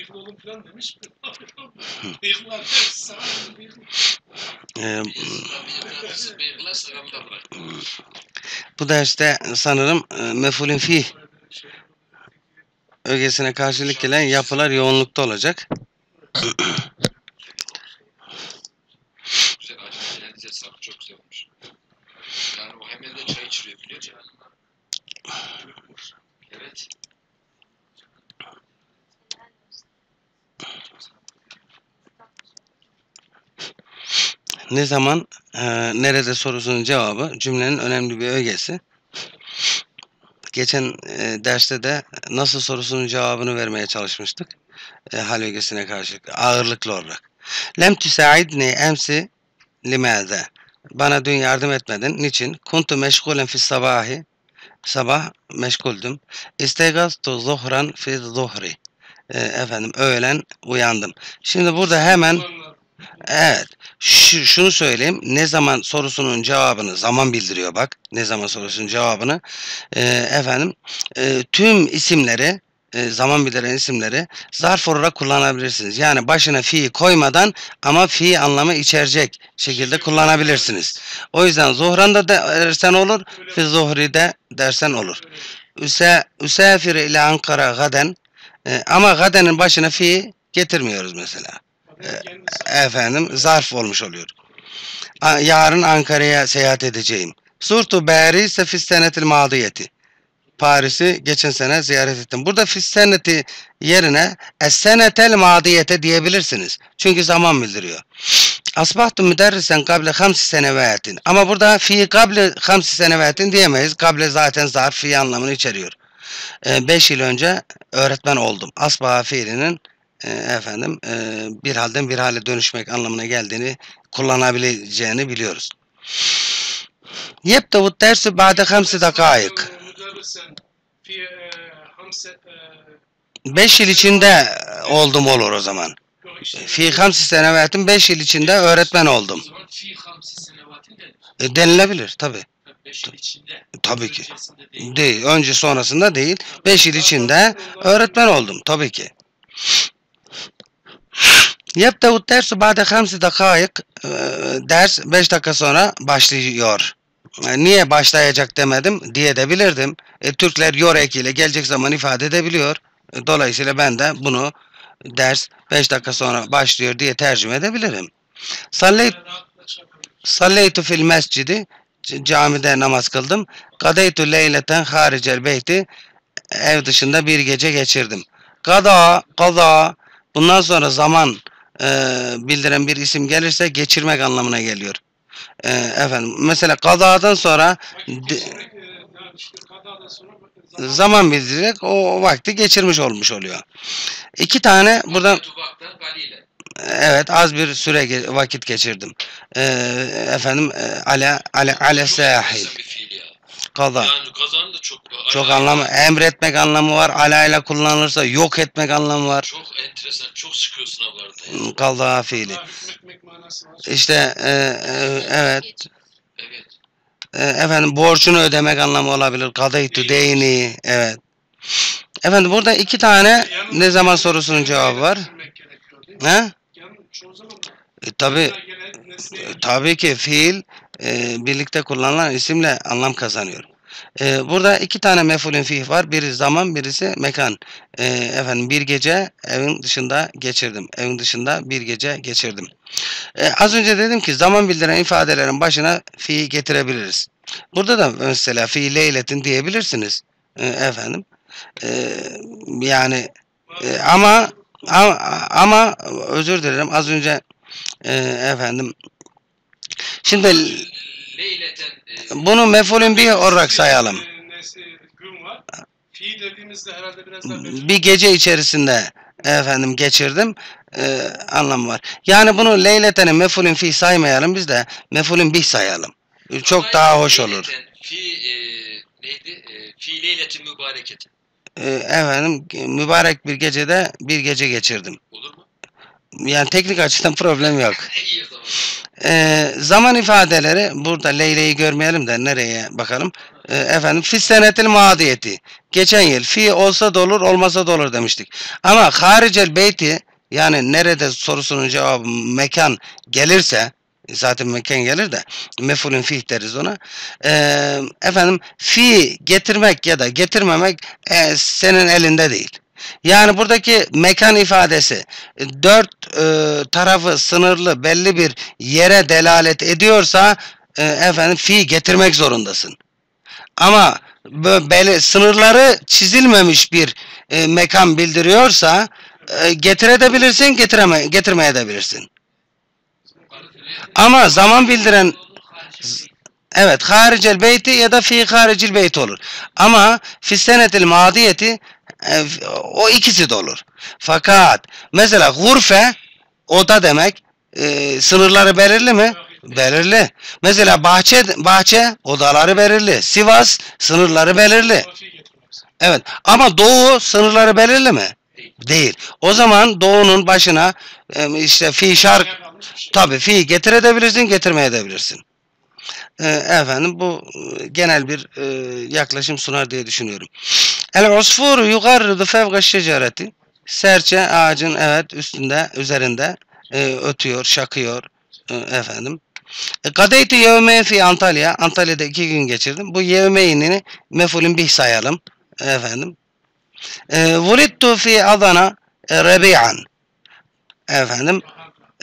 bıyıklı olun falan demiş. Bıyıklar hep sağ bıyıklı. Ee, bu derste sanırım e, mefulün Şey, ögesine karşılık gelen yapılar yoğunlukta olacak. Güzel acı elinize sağlık çok güzel olmuş. Yani o hemen de çay içiriyor biliyor musun? Evet. Ne zaman, e, nerede sorusunun cevabı cümlenin önemli bir ögesi. Geçen e, derste de nasıl sorusunun cevabını vermeye çalışmıştık. E, hal ögesine karşı ağırlıklı olarak. Lem tüsaidni emsi limaze. Bana dün yardım etmedin. Niçin? Kuntu meşgulen fi sabahi. Sabah meşguldüm. İstegaztu zuhran fi zuhri. E, efendim öğlen uyandım. Şimdi burada hemen Evet. Şu, şunu söyleyeyim. Ne zaman sorusunun cevabını zaman bildiriyor bak. Ne zaman sorusunun cevabını. Ee, efendim e, tüm isimleri e, zaman bildiren isimleri zarf olarak kullanabilirsiniz. Yani başına fi koymadan ama fi anlamı içerecek şekilde kullanabilirsiniz. O yüzden zuhran'da dersen olur, fi zuhri'de dersen olur. Üse, üsafir ile Ankara gaden e, ama gadenin başına fi getirmiyoruz mesela efendim zarf olmuş oluyor. Yarın Ankara'ya seyahat edeceğim. Surtu Paris'e fissenetil madiyeti. Paris'i geçen sene ziyaret ettim. Burada fisseneti yerine es-senetel madiyete diyebilirsiniz. Çünkü zaman bildiriyor. Asbahtu müderrisen kable hamsi senevatin. Ama burada fi kable hamsi senevatin diyemeyiz. Kable zaten zarf fi anlamını içeriyor. 5 yıl önce öğretmen oldum. Asbaha fiilinin e, efendim e, bir halden bir hale dönüşmek anlamına geldiğini kullanabileceğini biliyoruz. Yebtevu dersi ba'de hamsi dakayık. Müderrisen fi e, hamse e, 5 yıl içinde oldum olur o zaman. Fi hamsi senevatin 5 yıl içinde öğretmen oldum. E, denilebilir tabi. Tabii ki. Değil. Önce sonrasında değil. 5 yıl içinde öğretmen oldum. Tabii ki. Yebtevu dersi ba'de hamsi dakayık. e, Ders 5 dakika sonra başlıyor. E, Niye başlayacak demedim diye de bilirdim. E, Türkler yor ekiyle gelecek zaman ifade edebiliyor. E, Dolayısıyla ben de bunu ders 5 dakika sonra başlıyor diye tercüme edebilirim. Salleytu fil mescidi camide namaz kıldım. Kadeytu leyleten haricel beyti ev dışında bir gece geçirdim. Kada, kaza bundan sonra zaman e, bildiren bir isim gelirse geçirmek anlamına geliyor. E, efendim mesela kazadan sonra de- e, zaman, bildirecek o vakti geçirmiş olmuş oluyor. İki tane buradan. Evet az bir süre vakit geçirdim. Ee, efendim e, ale ale ale sahil Kaza. Yani kazanın da çok Çok anlamı emretmek anlamı var. Alayla kullanılırsa yok etmek anlamı var. Çok enteresan, çok çıkıyor sınavlarda. ya. Kaza fiili. İşte e, e, evet Evet. e, efendim borcunu ödemek anlamı olabilir. Kadaytu deyni evet. Efendim burada iki tane ne zaman sorusunun cevabı var. He? Yani zaman E, nesneyi- E, Tabii ki fiil e, birlikte kullanılan isimle anlam kazanıyor. E, burada iki tane mefulün fih var. Biri zaman, birisi mekan. E, efendim bir gece evin dışında geçirdim. Evin dışında bir gece geçirdim. E, az önce dedim ki zaman bildiren ifadelerin başına fiil getirebiliriz. Burada da mesela fiil leyletin diyebilirsiniz. E, efendim. E, yani e, ama ama, ama özür dilerim az önce e, efendim şimdi bunu mefulün bir olarak sayalım. Nesi- gün var. Fiil dediğimizde herhalde biraz daha belirli. Bir gece içerisinde efendim geçirdim e, anlamı var. Yani bunu leyletenin mefulün fi saymayalım biz de mefulün bih sayalım. Çok ama daha hoş leyleten, olur. Fi e, neydi? E, fi leyletin mübareketi. E, efendim mübarek bir gecede bir gece geçirdim. Olur mu? Yani teknik açıdan problem yok. İyi o zaman. E, zaman ifadeleri burada Leyle'yi görmeyelim de nereye bakalım. e, efendim fi senetil madiyeti. Geçen yıl fi olsa da olur olmasa da olur demiştik. Ama haricel beyti yani nerede sorusunun cevabı mekan gelirse zaten mekan gelir de mefulün fih deriz ona. Ee, efendim fi getirmek ya da getirmemek e, senin elinde değil. Yani buradaki mekan ifadesi e, dört e, tarafı sınırlı belli bir yere delalet ediyorsa e, efendim fi getirmek zorundasın. Ama bö- belli sınırları çizilmemiş bir e, mekan bildiriyorsa e, getirebilirsin, getireme getirmeyebilirsin. Ama zaman bildiren evet haricel beyti ya da fi haricil beyt olur. Ama fi senetil madiyeti o ikisi de olur. Fakat mesela gurfe oda demek e, sınırları belirli mi? Belirli. Mesela bahçe bahçe odaları belirli. Sivas sınırları belirli. Evet ama doğu sınırları belirli mi? Değil. O zaman doğunun başına e, işte fi şark tabi fi getirebilirsin getirmeyebilirsin. E, efendim bu e, genel bir e, yaklaşım sunar diye düşünüyorum. El usfuru yugarridu fevga şecereti. Serçe ağacın evet üstünde üzerinde e, ötüyor, şakıyor e, efendim. E, Kadeytu yevmeye fi Antalya. Antalya'da iki gün geçirdim. Bu yevmeyini mefulün bih sayalım. Efendim. E, Vulittu fi Adana e, Rebi'an. Efendim.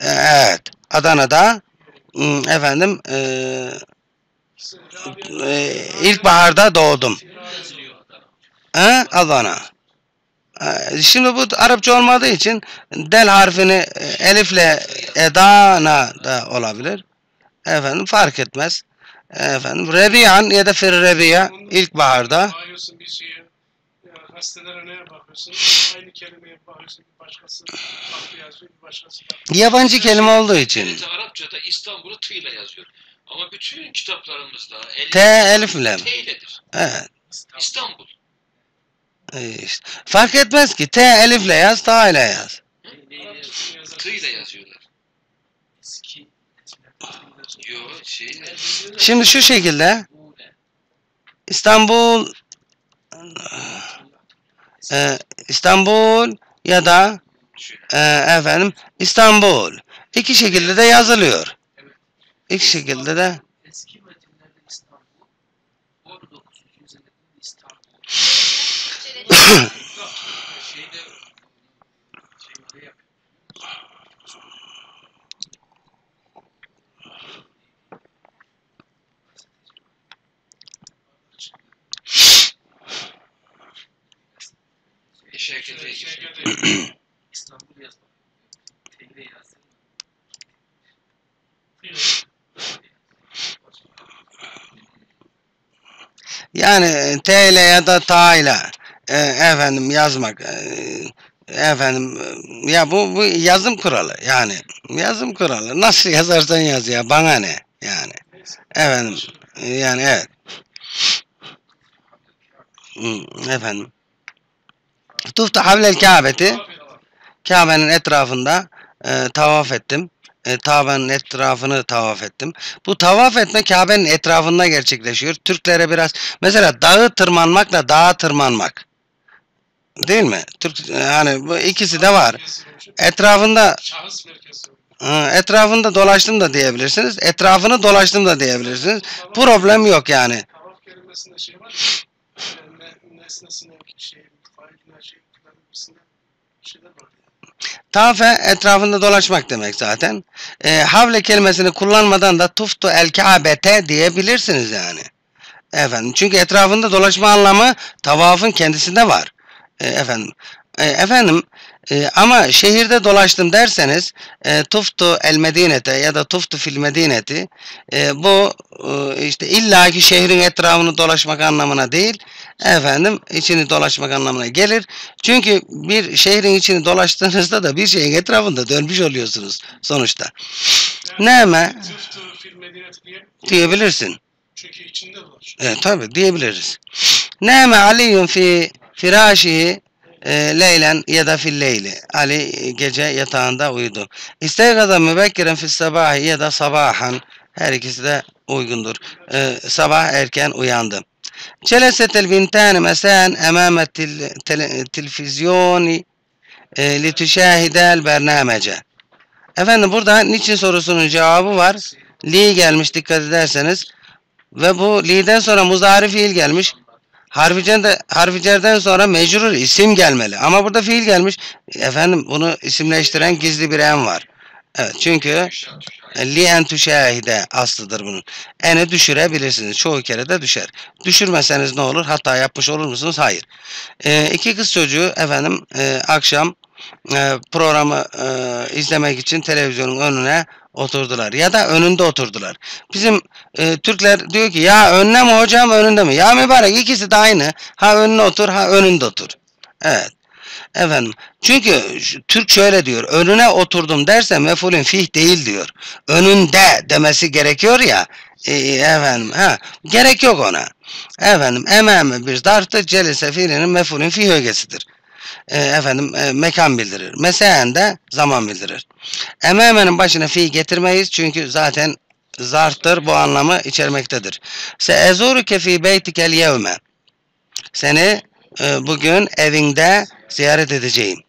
e, Evet. Adana'da efendim e, e, ilkbaharda doğdum. Ha? Adana. Şimdi bu Arapça olmadığı için del harfini e, elifle edana da olabilir. Efendim fark etmez. Efendim Rebi'an ya da fir Rebi'a ilkbaharda. Bakıyorsun bir şeye, ya gazetelere neye bakıyorsun? Aynı kelimeye bakıyorsun. Bir başkası farklı yazıyor, bir başkası farklı. Yabancı kelime olduğu için. Arapçada İstanbul'u T ile yazıyor. Ama bütün kitaplarımızda elif, T elifle. T iledir. Evet. İstanbul. E, işte. Fark etmez ki. T elifle yaz, ta ile yaz. T ile yazıyorlar. Yo şey Şimdi şu şekilde İstanbul e, İstanbul ya da e, efendim İstanbul. İki şekilde de yazılıyor. İki şekilde de Eski metinlerde İstanbul, 19. yüzyılda İstanbul. Yani T ya da ta ile e, efendim yazmak e, efendim e, ya bu bu yazım kuralı yani yazım kuralı nasıl yazarsan yaz ya bana ne yani efendim yani evet efendim Tufta havlel Kabe'ti Kabe'nin etrafında e, tavaf ettim. E, Kabe'nin etrafını tavaf ettim. Bu tavaf etme Kabe'nin etrafında gerçekleşiyor. Türklere biraz mesela dağı tırmanmakla dağa tırmanmak. Değil mi? Türk yani bu ikisi de var. Etrafında etrafında dolaştım da diyebilirsiniz. Etrafını dolaştım da diyebilirsiniz. Problem yok yani. Şey var. Tafe etrafında dolaşmak demek zaten. E, havle kelimesini kullanmadan da tuftu el Kabe'te diyebilirsiniz yani. Efendim çünkü etrafında dolaşma anlamı tavafın kendisinde var. E, efendim e, efendim e, ama şehirde dolaştım derseniz e, tuftu el medinete ya da tuftu fil medineti e, bu e, işte illaki şehrin etrafını dolaşmak anlamına değil efendim içini dolaşmak anlamına gelir. Çünkü bir şehrin içini dolaştığınızda da bir şeyin etrafında dönmüş oluyorsunuz sonuçta. Neme medeniyeti diye. diyebilirsin. Çünkü içinde var. Evet tabi diyebiliriz. Neme Ali'yun fi Firâşihi e, leylen ya da fil leyli. Ali gece yatağında uyudu. İsteygaza mübekkiren fil sabahi ya da sabahan. Her ikisi de uygundur. E, sabah erken uyandı. Celesetel bintâni mesen emâme televizyon e, litüşahidel bernamece. Efendim burada niçin sorusunun cevabı var. Li gelmiş dikkat ederseniz. Ve bu li'den sonra muzari fiil gelmiş. Harficer de, harficerden sonra mecrur isim gelmeli. Ama burada fiil gelmiş. Efendim bunu isimleştiren gizli bir en var. Evet çünkü tüşah. li en tüşahide aslıdır bunun. Eni düşürebilirsiniz. Çoğu kere de düşer. Düşürmeseniz ne olur? Hata yapmış olur musunuz? Hayır. Ee, iki kız çocuğu efendim e, akşam e, programı e, izlemek için televizyonun önüne oturdular. Ya da önünde oturdular. Bizim e, Türkler diyor ki ya önüne mi hocam önünde mi? Ya mübarek ikisi de aynı. Ha önüne otur ha önünde otur. Evet. Efendim çünkü Türk şöyle diyor. Önüne oturdum derse mefulün fih değil diyor. Önünde demesi gerekiyor ya. E, efendim ha gerek yok ona. Efendim emame bir zarftır celise fiilinin mefulün fih ögesidir. E, efendim e, mekan bildirir. Meseen de zaman bildirir. Ememenin başına fi getirmeyiz çünkü zaten zarftır bu anlamı içermektedir. Se ezuruke fi beytikel yevme. Seni e, bugün evinde ziyaret edeceğim.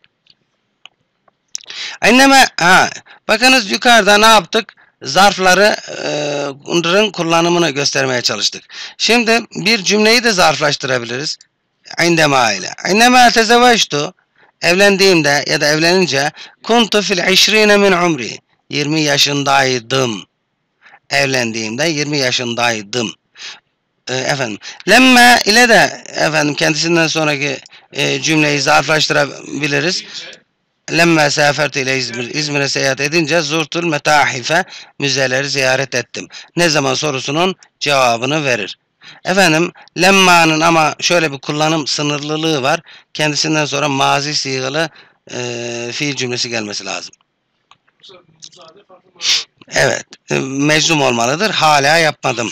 Anneme ha bakınız yukarıda ne yaptık? Zarfları e, bunların kullanımını göstermeye çalıştık. Şimdi bir cümleyi de zarflaştırabiliriz. İndema ile. İndema tezevveçtu. Evlendiğimde ya da evlenince kuntu fil işrine min umri. 20 yaşındaydım. Evlendiğimde 20 yaşındaydım. E, efendim. Lemme ile de efendim kendisinden sonraki e, cümleyi zarflaştırabiliriz. Lemme sefertu ile İzmir, İzmir'e seyahat edince zurtul metahife müzeleri ziyaret ettim. Ne zaman sorusunun cevabını verir. Efendim lemma'nın ama şöyle bir kullanım sınırlılığı var. Kendisinden sonra mazi sigalı e, fiil cümlesi gelmesi lazım. Evet. e, meczum olmalıdır. Hala yapmadım.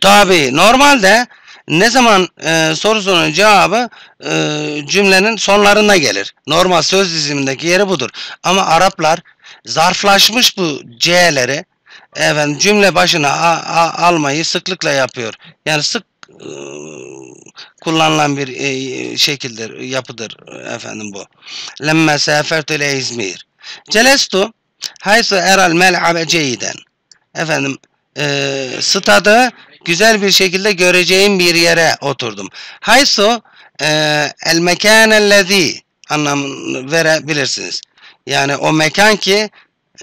Tabii normalde ne zaman e, sorusunun cevabı e, cümlenin sonlarına gelir. Normal söz dizimindeki yeri budur. Ama Araplar zarflaşmış bu C'leri efendim cümle başına a- a- almayı sıklıkla yapıyor. Yani sık e, kullanılan bir e, şekildir, yapıdır efendim bu. Lemme sefertu ile İzmir. Celestu haysu eral mel'abe ceyden. Efendim e, stadı güzel bir şekilde göreceğim bir yere oturdum. Haysu e, el mekanellezi anlamını verebilirsiniz. Yani o mekan ki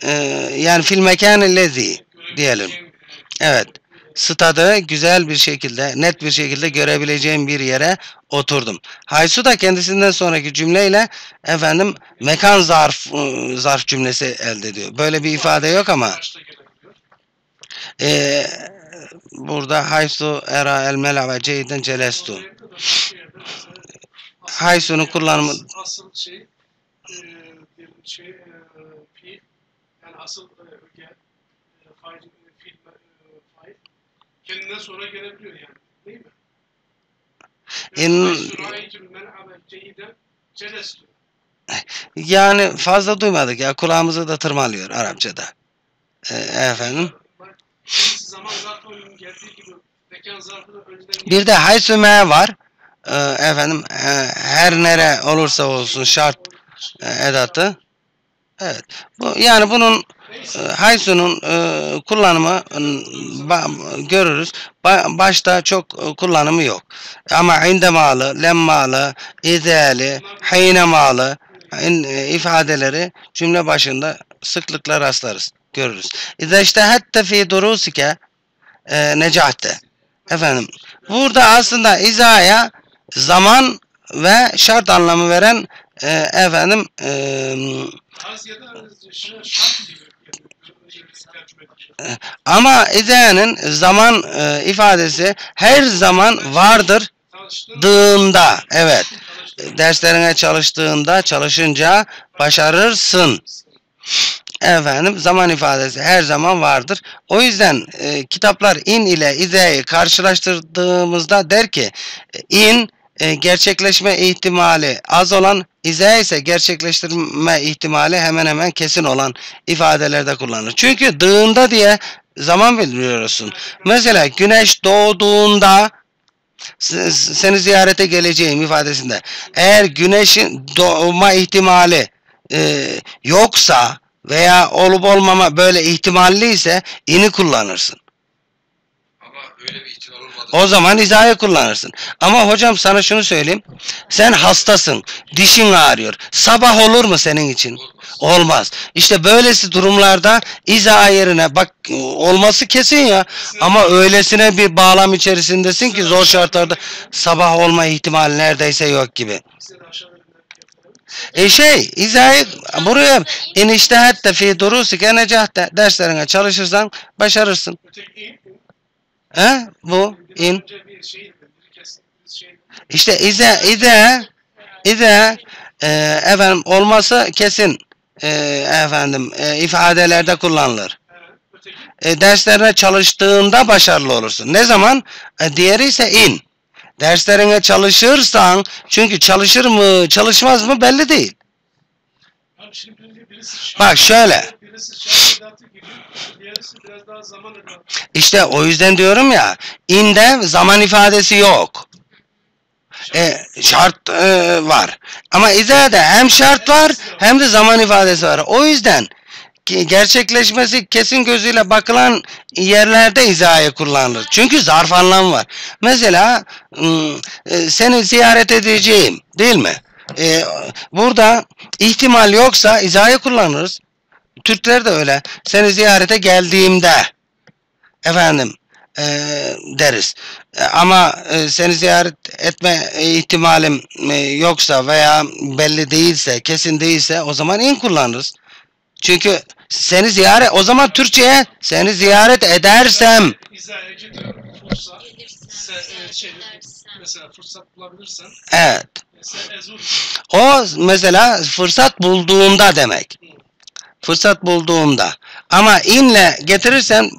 e, yani fil mekanellezi diyelim. görebileceğim, Evet. Stadı güzel bir şekilde, net bir şekilde görebileceğim bir yere oturdum. Haysu da kendisinden sonraki cümleyle efendim mekan zarf ıı, zarf cümlesi elde ediyor. Böyle bir ifade yok ama ee, burada haysu era el mela ve ceyden celestu. Haysu'nun kullanımı asıl, şey e, diyelim şey e, yani asıl öge e, fail e, fiil e, fail kendinden sonra gelebiliyor yani değil mi? Yani fazla duymadık ya kulağımızı da tırmalıyor Arapçada. Ee, efendim. Bir de haysu me var. Ee, efendim her nere olursa olsun şart edatı. Evet. Bu yani bunun e, haysu'nun e, kullanımı ba- görürüz. Ba- başta çok e, kullanımı yok. Ama indemalı, lemmalı, ideali, hinemalı in- e, ifadeleri cümle başında sıklıkla rastlarız, görürüz. İzâ iştehette fî durusike e, necahte. Efendim, burada aslında izaya zaman ve şart anlamı veren e, efendim e, ama izayanın zaman e, ifadesi her zaman vardır dığında. Evet. Derslerine çalıştığında, çalışınca başarırsın. Efendim zaman ifadesi her zaman vardır. O yüzden e, kitaplar in ile izeyi karşılaştırdığımızda der ki in e, gerçekleşme ihtimali az olan ize ise gerçekleştirme ihtimali hemen hemen kesin olan ifadelerde kullanılır. Çünkü dığında diye zaman bildiriyorsun. Mesela güneş doğduğunda seni ziyarete geleceğim ifadesinde. Eğer güneşin doğma ihtimali e, yoksa veya olup olmama böyle ihtimalliyse ini kullanırsın. Ama öyle bir. O zaman izahı kullanırsın. Ama hocam sana şunu söyleyeyim. Sen hastasın. Dişin ağrıyor. Sabah olur mu senin için? Olmaz. İşte böylesi durumlarda izah yerine bak olması kesin ya. Ama öylesine bir bağlam içerisindesin ki zor şartlarda sabah olma ihtimali neredeyse yok gibi. E şey izahı buraya iniştehatte fi durusike necahte derslerine çalışırsan başarırsın. He? Bu in. şey şey. İşte ize ize ize e, efendim olması kesin e, efendim e, ifadelerde kullanılır. E, derslerine çalıştığında başarılı olursun. Ne zaman? E, diğeri ise in. Derslerine çalışırsan çünkü çalışır mı çalışmaz mı belli değil. Şart. Bak şöyle. Birisi şart edatı gibi. Diğerisi biraz daha zaman edatı. İşte o yüzden diyorum ya inde zaman ifadesi yok. E, şart e, var. Ama izade hem şart var hem de zaman ifadesi var. O yüzden ki gerçekleşmesi kesin gözüyle bakılan yerlerde izahı kullanılır. Çünkü zarf anlamı var. Mesela e, seni ziyaret edeceğim değil mi? E, burada ihtimal yoksa izahı kullanırız. Türkler de öyle. Seni ziyarete geldiğimde efendim e, deriz. E, ama e, seni ziyaret etme ihtimalim e, yoksa veya belli değilse, kesin değilse o zaman in kullanırız. Çünkü seni ziyaret o zaman Türkçe'ye seni ziyaret edersem. Sen, e, şey, mesela fırsat bulabilirsen. evet. Mesela. O mesela fırsat bulduğunda demek. Fırsat bulduğumda. Ama inle getirirsen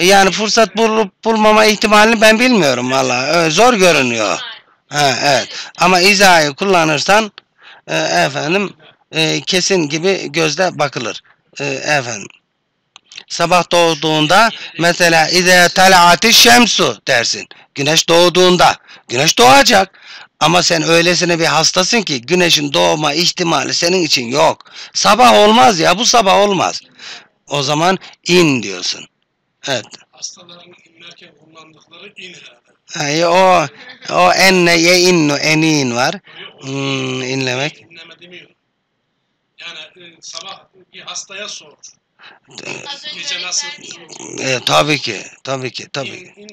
yani fırsat bulup bulmama ihtimalini ben bilmiyorum valla. Zor görünüyor. Ha, evet. Ama izahı kullanırsan e, efendim e, kesin gibi gözle bakılır. E, efendim. Sabah doğduğunda mesela ize talati şemsu dersin. Güneş doğduğunda. Güneş doğacak. Ama sen öylesine bir hastasın ki güneşin doğma ihtimali senin için yok. Sabah olmaz ya bu sabah olmaz. O zaman in diyorsun. Evet. Hastaların inlerken kullandıkları in herhalde. O o enne ye innu enin var. Hmm, inlemek. İnleme demiyorum. Yani e, sabah bir hastaya sor. Gece nasıl? E, tabii ki, tabii ki, tabii ki.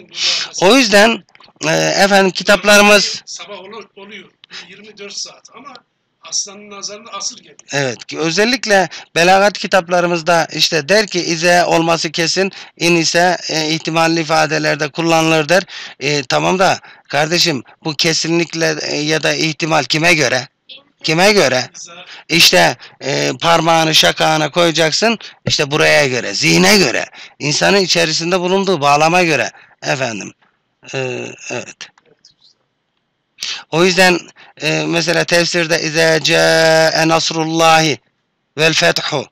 O yüzden e, efendim kitaplarımız sabah olur, oluyor. 24 saat ama hastanın nazarında asır geliyor. evet ki özellikle belagat kitaplarımızda işte der ki ize olması kesin in ise e, ihtimalli ifadelerde kullanılır der. E, tamam da kardeşim bu kesinlikle e, ya da ihtimal kime göre? Kime göre? İşte e, parmağını şakağına koyacaksın işte buraya göre, zihne göre, insanın içerisinde bulunduğu bağlama göre efendim. E, evet. O yüzden e, mesela tefsirde İzâ câe nasrullahi vel fethu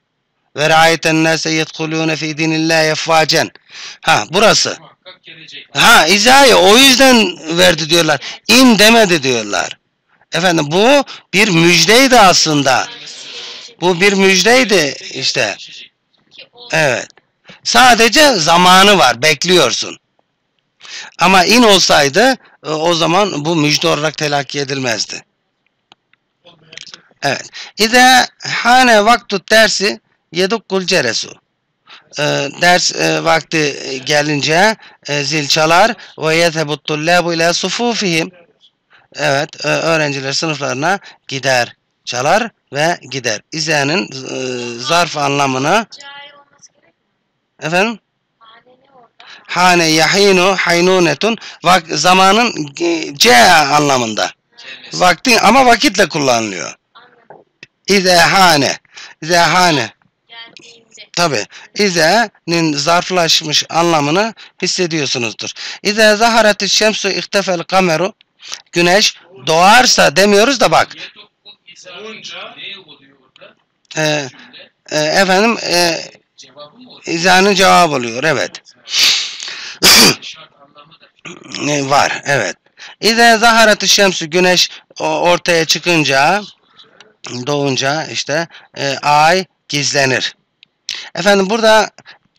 ve ra'ayeten nâse yedhulûne fî dinillâhi efvâcen. Ha burası. Ha izahı o yüzden verdi diyorlar. İn demedi diyorlar. Efendim bu bir müjdeydi aslında. Bu bir müjdeydi işte. Evet. Sadece zamanı var. Bekliyorsun. Ama in olsaydı e, o zaman bu müjde olarak telakki edilmezdi. Evet. İde hane vaktu dersi yedukkul ceresu. E, ders e, vakti gelince zil çalar ve yethebut tullabu ila sufufihim. Evet, öğrenciler sınıflarına gider, çalar ve gider. İze'nin e, zarf anlamını efendim Hane yahinu haynunetun vak zamanın e, c anlamında. Vaktin ama vakitle kullanılıyor. Anladım. İze hane. İze hane. Geldiğinde. Tabi. İze'nin zarflaşmış anlamını hissediyorsunuzdur. İze zahareti şemsu ihtefel kameru. Güneş doğarsa demiyoruz da bak. Orada? E, efendim e, izanın cevabı oluyor. Evet. Var evet. İze zaharatı şemsü güneş ortaya çıkınca doğunca işte e, ay gizlenir. Efendim burada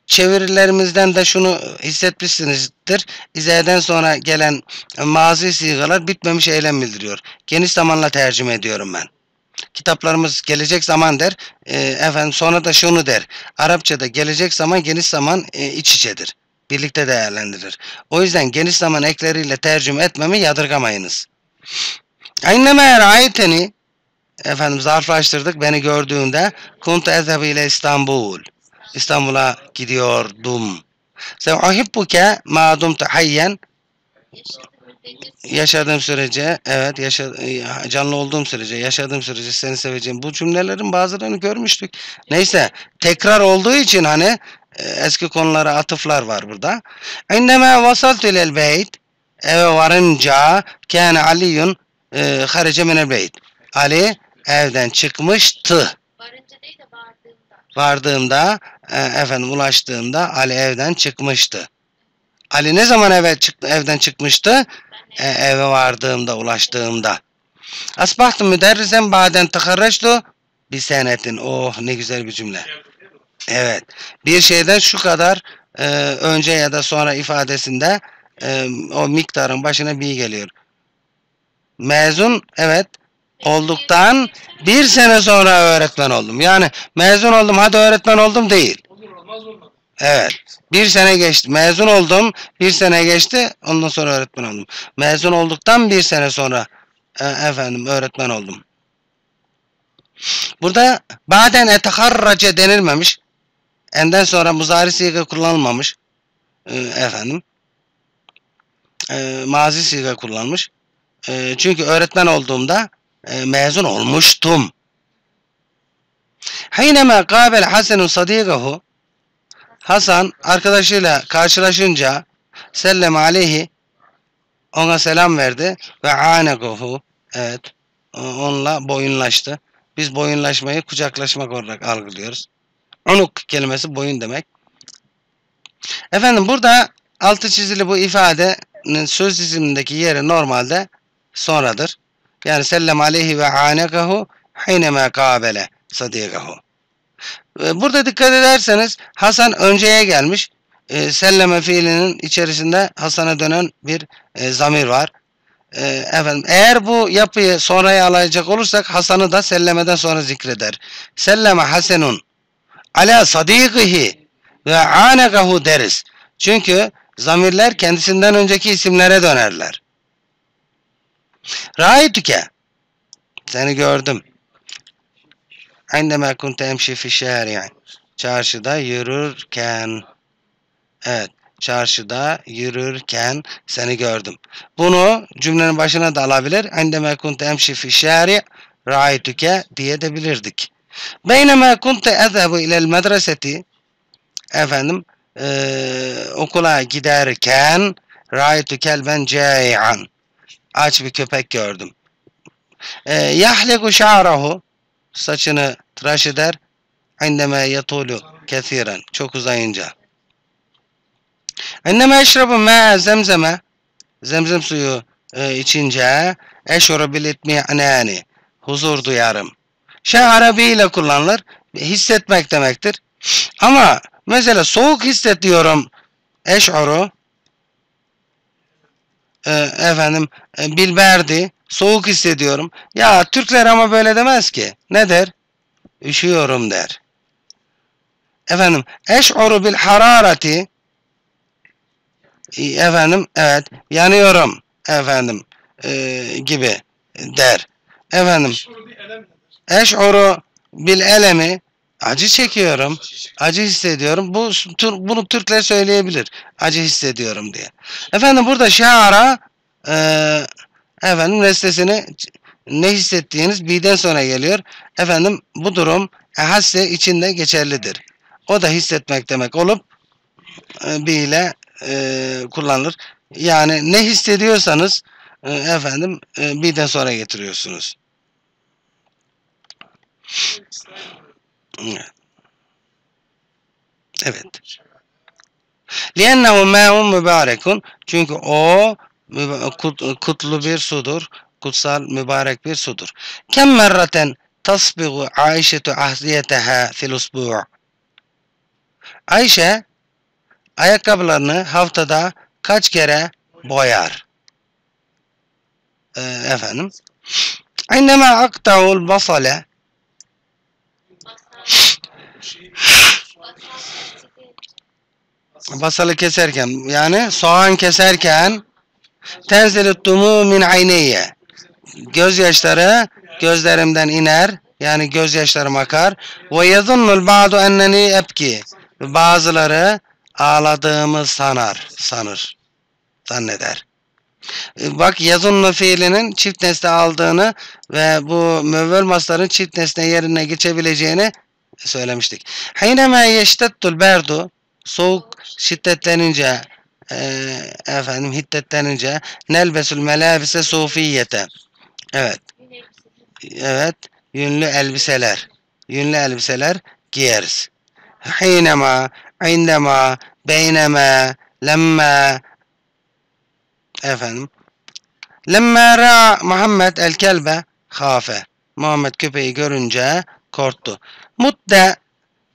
çevirilerimizden de şunu hissetmişsinizdir. İzeden sonra gelen mazi sigalar bitmemiş eylem bildiriyor. Geniş zamanla tercüme ediyorum ben. Kitaplarımız gelecek zaman der. e, efendim sonra da şunu der. Arapçada gelecek zaman geniş zaman e, iç içedir. Birlikte değerlendirilir. O yüzden geniş zaman ekleriyle tercüme etmemi yadırgamayınız. Ayneme ra'ayteni efendim zarflaştırdık beni gördüğünde kuntu ezhebu ile İstanbul. İstanbul'a gidiyordum. Sevahibbuke ma dumtu hayyen yaşadığım sürece evet yaşa, canlı olduğum sürece yaşadığım sürece seni seveceğim. Bu cümlelerin bazılarını görmüştük. Neyse tekrar olduğu için hani e, eski konulara atıflar var burada. İndeme vasaltu ilel beyt eve varınca kâne aliyun e, harice minel beyt. Ali evden çıkmıştı. Varınca değil e, efendim ulaştığımda Ali evden çıkmıştı. Ali ne zaman eve çıktı evden çıkmıştı? E, eve vardığımda, ulaştığımda. Asbahtı müderrisen baden tıkarreçtu bir senetin. Oh ne güzel bir cümle. Evet. Bir şeyden şu kadar e, önce ya da sonra ifadesinde e, o miktarın başına bir geliyor. Mezun evet olduktan bir sene sonra öğretmen oldum. Yani mezun oldum hadi öğretmen oldum değil. Evet. Bir sene geçti. Mezun oldum. Bir sene geçti. Ondan sonra öğretmen oldum. Mezun olduktan bir sene sonra e, efendim öğretmen oldum. Burada baden eteharrace denilmemiş. Enden sonra muzari siga kullanılmamış. E, efendim. E, mazi siga kullanmış. E, çünkü öğretmen olduğumda mezun olmuştum. Hayneme kabel Hasanun sadigahu Hasan arkadaşıyla karşılaşınca sellem aleyhi ona selam verdi ve anegohu evet onunla boyunlaştı. Biz boyunlaşmayı kucaklaşmak olarak algılıyoruz. Unuk kelimesi boyun demek. Efendim burada altı çizili bu ifadenin söz dizimindeki yeri normalde sonradır. Yani sellem aleyhi ve anegahu hineme kabele sadigahu. E, Burada dikkat ederseniz Hasan önceye gelmiş. E, selleme fiilinin içerisinde Hasan'a dönen bir e, zamir var. E, efendim eğer bu yapıyı sonraya alacak olursak Hasan'ı da sellemeden sonra zikreder. Selleme Hasenun ala sadikihi ve anegahu deriz. Çünkü zamirler kendisinden önceki isimlere dönerler. Rayetüke. Seni gördüm. Endeme kunte emşi fi şehir yani. Çarşıda yürürken. Evet. Çarşıda yürürken seni gördüm. Bunu cümlenin başına da alabilir. Endeme kunte emşi fi şehir rayetüke diye de bilirdik. Beyneme kunte ezhebu ilel medreseti. Efendim e, okula giderken rayetü kelben aç bir köpek gördüm. E, Yahliku şa'rahu saçını tıraş eder. Indeme yatulu kesiren çok uzayınca. Indeme eşrabu ma zemzeme zemzem suyu e, içince eşoru bilitmi anani huzur duyarım. Şey arabiyle kullanılır. Hissetmek demektir. Ama mesela soğuk hissediyorum eşoru e, efendim e, bilberdi soğuk hissediyorum. Ya Türkler ama böyle demez ki. Ne der? Üşüyorum der. Efendim eş'uru bil harareti efendim evet yanıyorum efendim e, gibi der. Efendim eş'uru bil elemi acı çekiyorum. Acı hissediyorum. Bu bunu Türkler söyleyebilir. Acı hissediyorum diye. Efendim burada şaara e, efendim nesnesini ne hissettiğiniz birden sonra geliyor. Efendim bu durum hasse içinde geçerlidir. O da hissetmek demek olup e, bir ile e, kullanılır. Yani ne hissediyorsanız e, efendim e, birden sonra getiriyorsunuz. İsrail Evet. Evet. Liennehu ma'un mübarekun. Çünkü o müba- kut- kutlu bir sudur. Kutsal mübarek bir sudur. Kem merraten tasbigu Aişetu ahdiyeteha fil usbu' Ayşe ayakkabılarını haftada kaç kere boyar? Ee, efendim. عندما أقطع البصل Şey, basalı keserken yani soğan keserken tenzilü tumu min ayneye gözyaşları gözlerimden iner yani gözyaşlarım akar. Ve yazunnul ba'du enneni ebki. Bazıları ağladığımı sanar sanır zanneder. Bak yazunlu fiilinin çift nesne aldığını ve bu müvvel masların çift nesne yerine geçebileceğini söylemiştik. Hinema yeştettul berdu soğuk şiddetlenince e, efendim hiddetlenince nelbesül melabise sufiyete evet evet yünlü elbiseler yünlü elbiseler giyeriz. Hinema indema beynema lemma efendim lemma ra Muhammed el kelbe hafe Muhammed köpeği görünce korktu. Mudde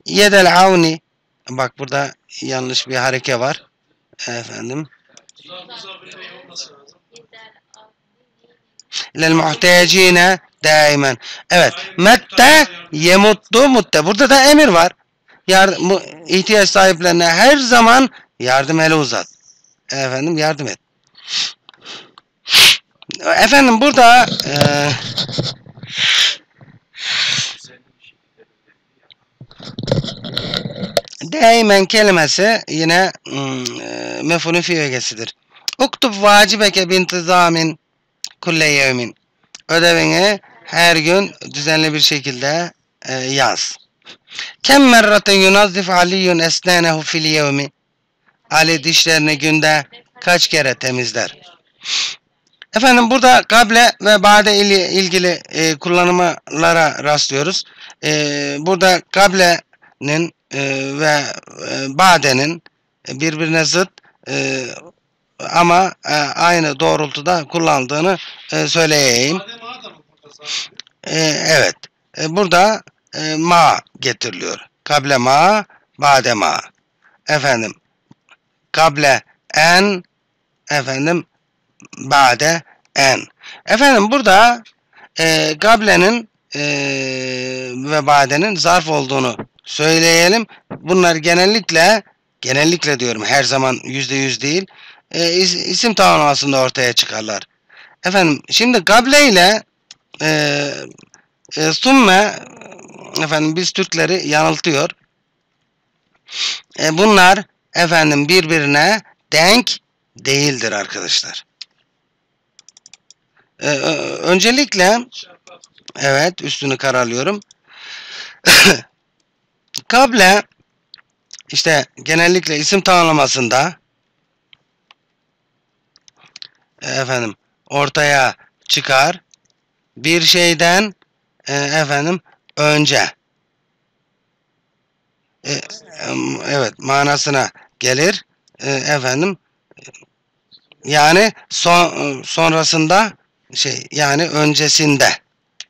yedel avni bak burada yanlış bir hareke var. Efendim. Lel muhtecine daimen. Evet. Mette yemuttu mutte. Burada da emir var. Yardım, bu ihtiyaç sahiplerine her zaman yardım eli uzat. Efendim yardım et. Efendim burada eee Daimen kelimesi yine e, mef'ulün fi ögesidir. Uktub vacibeke bintizamin kulle yevmin. Ödevini her gün düzenli bir şekilde e, yaz. Kem merraten yunazzif aliyyun esnanehu fil yevmi. Ali dişlerini günde kaç kere temizler? Efendim burada kable ve bade ile ilgili e, kullanımlara rastlıyoruz. E, burada kablenin ve e, badenin birbirine zıt e, ama e, aynı doğrultuda kullandığını söyleyeyim. Evet. Burada ma getiriliyor. Kable ma, bade ma. Efendim. Kable en, efendim bade en. Efendim burada e, kablenin e, ve badenin zarf olduğunu söyleyelim. Bunlar genellikle genellikle diyorum her zaman yüzde yüz değil e, is- isim tamlamasında ortaya çıkarlar. Efendim şimdi kable ile e, e, summe efendim biz Türkleri yanıltıyor. E, bunlar efendim birbirine denk değildir arkadaşlar. E, öncelikle evet üstünü karalıyorum. Kable işte genellikle isim tanımlamasında efendim ortaya çıkar. Bir şeyden e, efendim önce. E, evet manasına gelir. E, efendim yani son, sonrasında şey yani öncesinde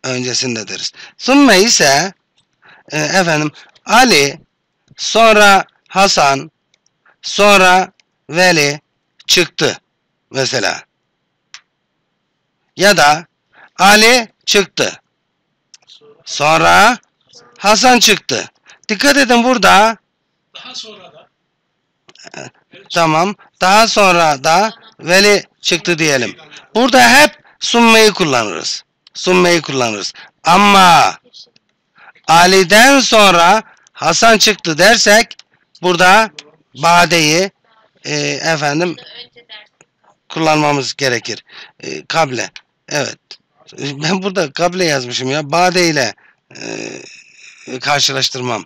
öncesinde deriz. Sümme ise e, efendim Ali sonra Hasan sonra Veli çıktı mesela. Ya da Ali çıktı. Sonra Hasan çıktı. Dikkat edin burada Daha sonra da tamam daha sonra da Veli çıktı diyelim. Burada hep summeyi kullanırız. Summeyi kullanırız. Ama Ali'den sonra Hasan çıktı dersek burada badeyi e, efendim kullanmamız gerekir. E, kable. Evet. Ben burada kable yazmışım ya. Bade ile e, karşılaştırmam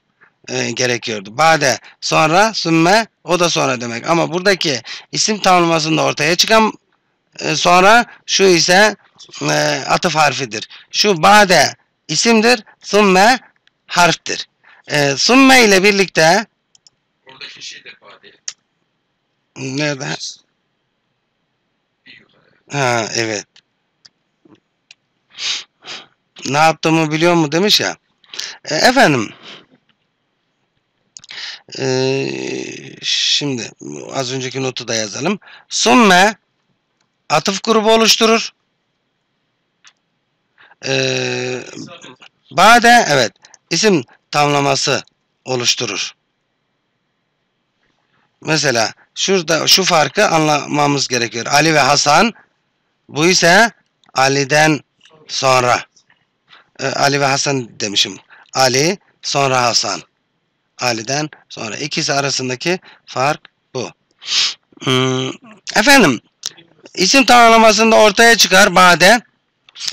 e, gerekiyordu. Bade sonra sümme o da sonra demek. Ama buradaki isim tanımlamasında ortaya çıkan e, sonra şu ise e, atıf harfidir. Şu bade isimdir. Sümme harftir. E, sümme ile birlikte Oradaki şey de bade. Nerede? Bir yukarı. Ha evet. Ne yaptığımı biliyor mu demiş ya. E, efendim. E, şimdi az önceki notu da yazalım. Summe atıf grubu oluşturur. E, Bade evet isim tamlaması oluşturur. Mesela şurada şu farkı anlamamız gerekiyor. Ali ve Hasan bu ise Ali'den sonra. Ee, Ali ve Hasan demişim. Ali sonra Hasan. Ali'den sonra. ikisi arasındaki fark bu. Hmm, efendim isim tamlamasında ortaya çıkar bade.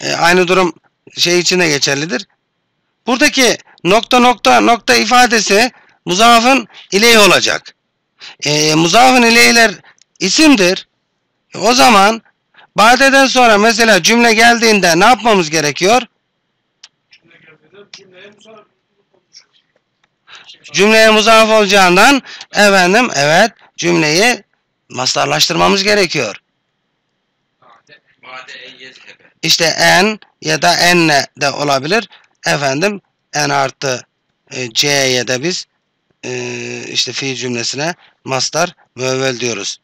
Ee, aynı durum şey için de geçerlidir. Buradaki nokta nokta nokta ifadesi muzafın ileyhi olacak. E, muzafın ileyhiler isimdir. E, o zaman badeden sonra mesela cümle geldiğinde ne yapmamız gerekiyor? Cümleye muzaf olacağından efendim evet cümleyi mastarlaştırmamız gerekiyor. İşte en ya da enne de olabilir. Efendim en artı e, c'ye de biz e, işte fiil cümlesine mastar müevvel diyoruz.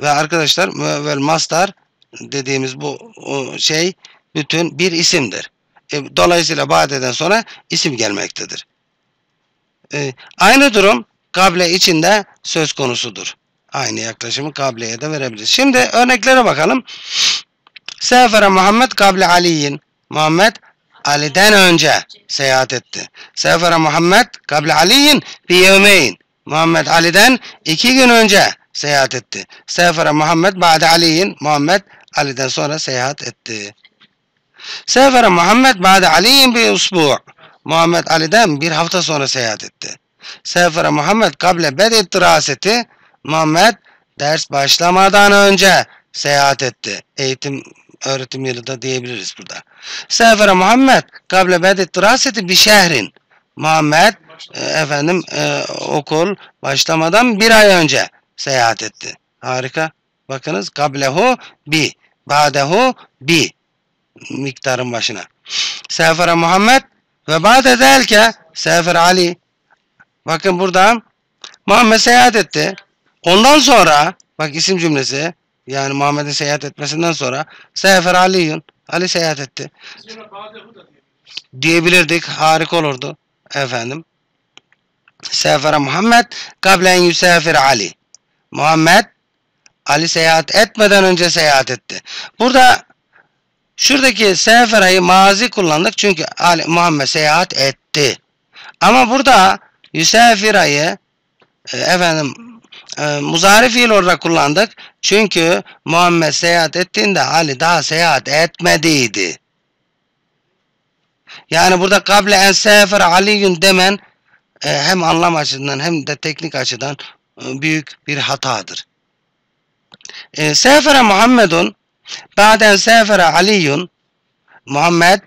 Ve arkadaşlar müevvel mastar dediğimiz bu şey bütün bir isimdir. E, dolayısıyla badeden sonra isim gelmektedir. E, aynı durum kable içinde söz konusudur. Aynı yaklaşımı kableye de verebiliriz. Şimdi örneklere bakalım. Sefere Muhammed kable Ali'yin. Muhammed Ali'den önce seyahat etti. Sefere Muhammed kable Ali'yin bi yevmeyn. Muhammed Ali'den iki gün önce seyahat etti. Sefere Muhammed ba'de Ali'yin. Muhammed Ali'den sonra seyahat etti. Sefere Muhammed ba'de Ali'yin bi usbu'. Muhammed Ali'den bir hafta sonra seyahat etti. Sefere Muhammed kable bedi diraseti. Muhammed ders başlamadan önce seyahat etti. Eğitim öğretim yılı da diyebiliriz burada. Sefere Muhammed kable bedi diraseti bir şehrin. Muhammed e, efendim e, okul başlamadan bir ay önce seyahat etti. Harika. Bakınız kablehu bi, ba'dehu bi miktarın başına. Sefere Muhammed ve ba'de delke sefer Ali. Bakın burada Muhammed seyahat etti. Ondan sonra bak isim cümlesi yani Muhammed'in seyahat etmesinden sonra sefer Ali'yun. Ali seyahat etti. Diyebilirdik. Harika olurdu. Efendim. Sefere Muhammed kablen yüsafir Ali. Muhammed Ali seyahat etmeden önce seyahat etti. Burada şuradaki seferayı mazi kullandık çünkü Ali, Muhammed seyahat etti. Ama burada yüsafirayı e, efendim e, muzari fiil olarak kullandık. Çünkü Muhammed seyahat ettiğinde Ali daha seyahat etmediydi. Yani burada kable en sefer aliyun demen e, hem anlam açısından hem de teknik açıdan e, büyük bir hatadır. E, sefere Muhammedun baden sefere aliyun Muhammed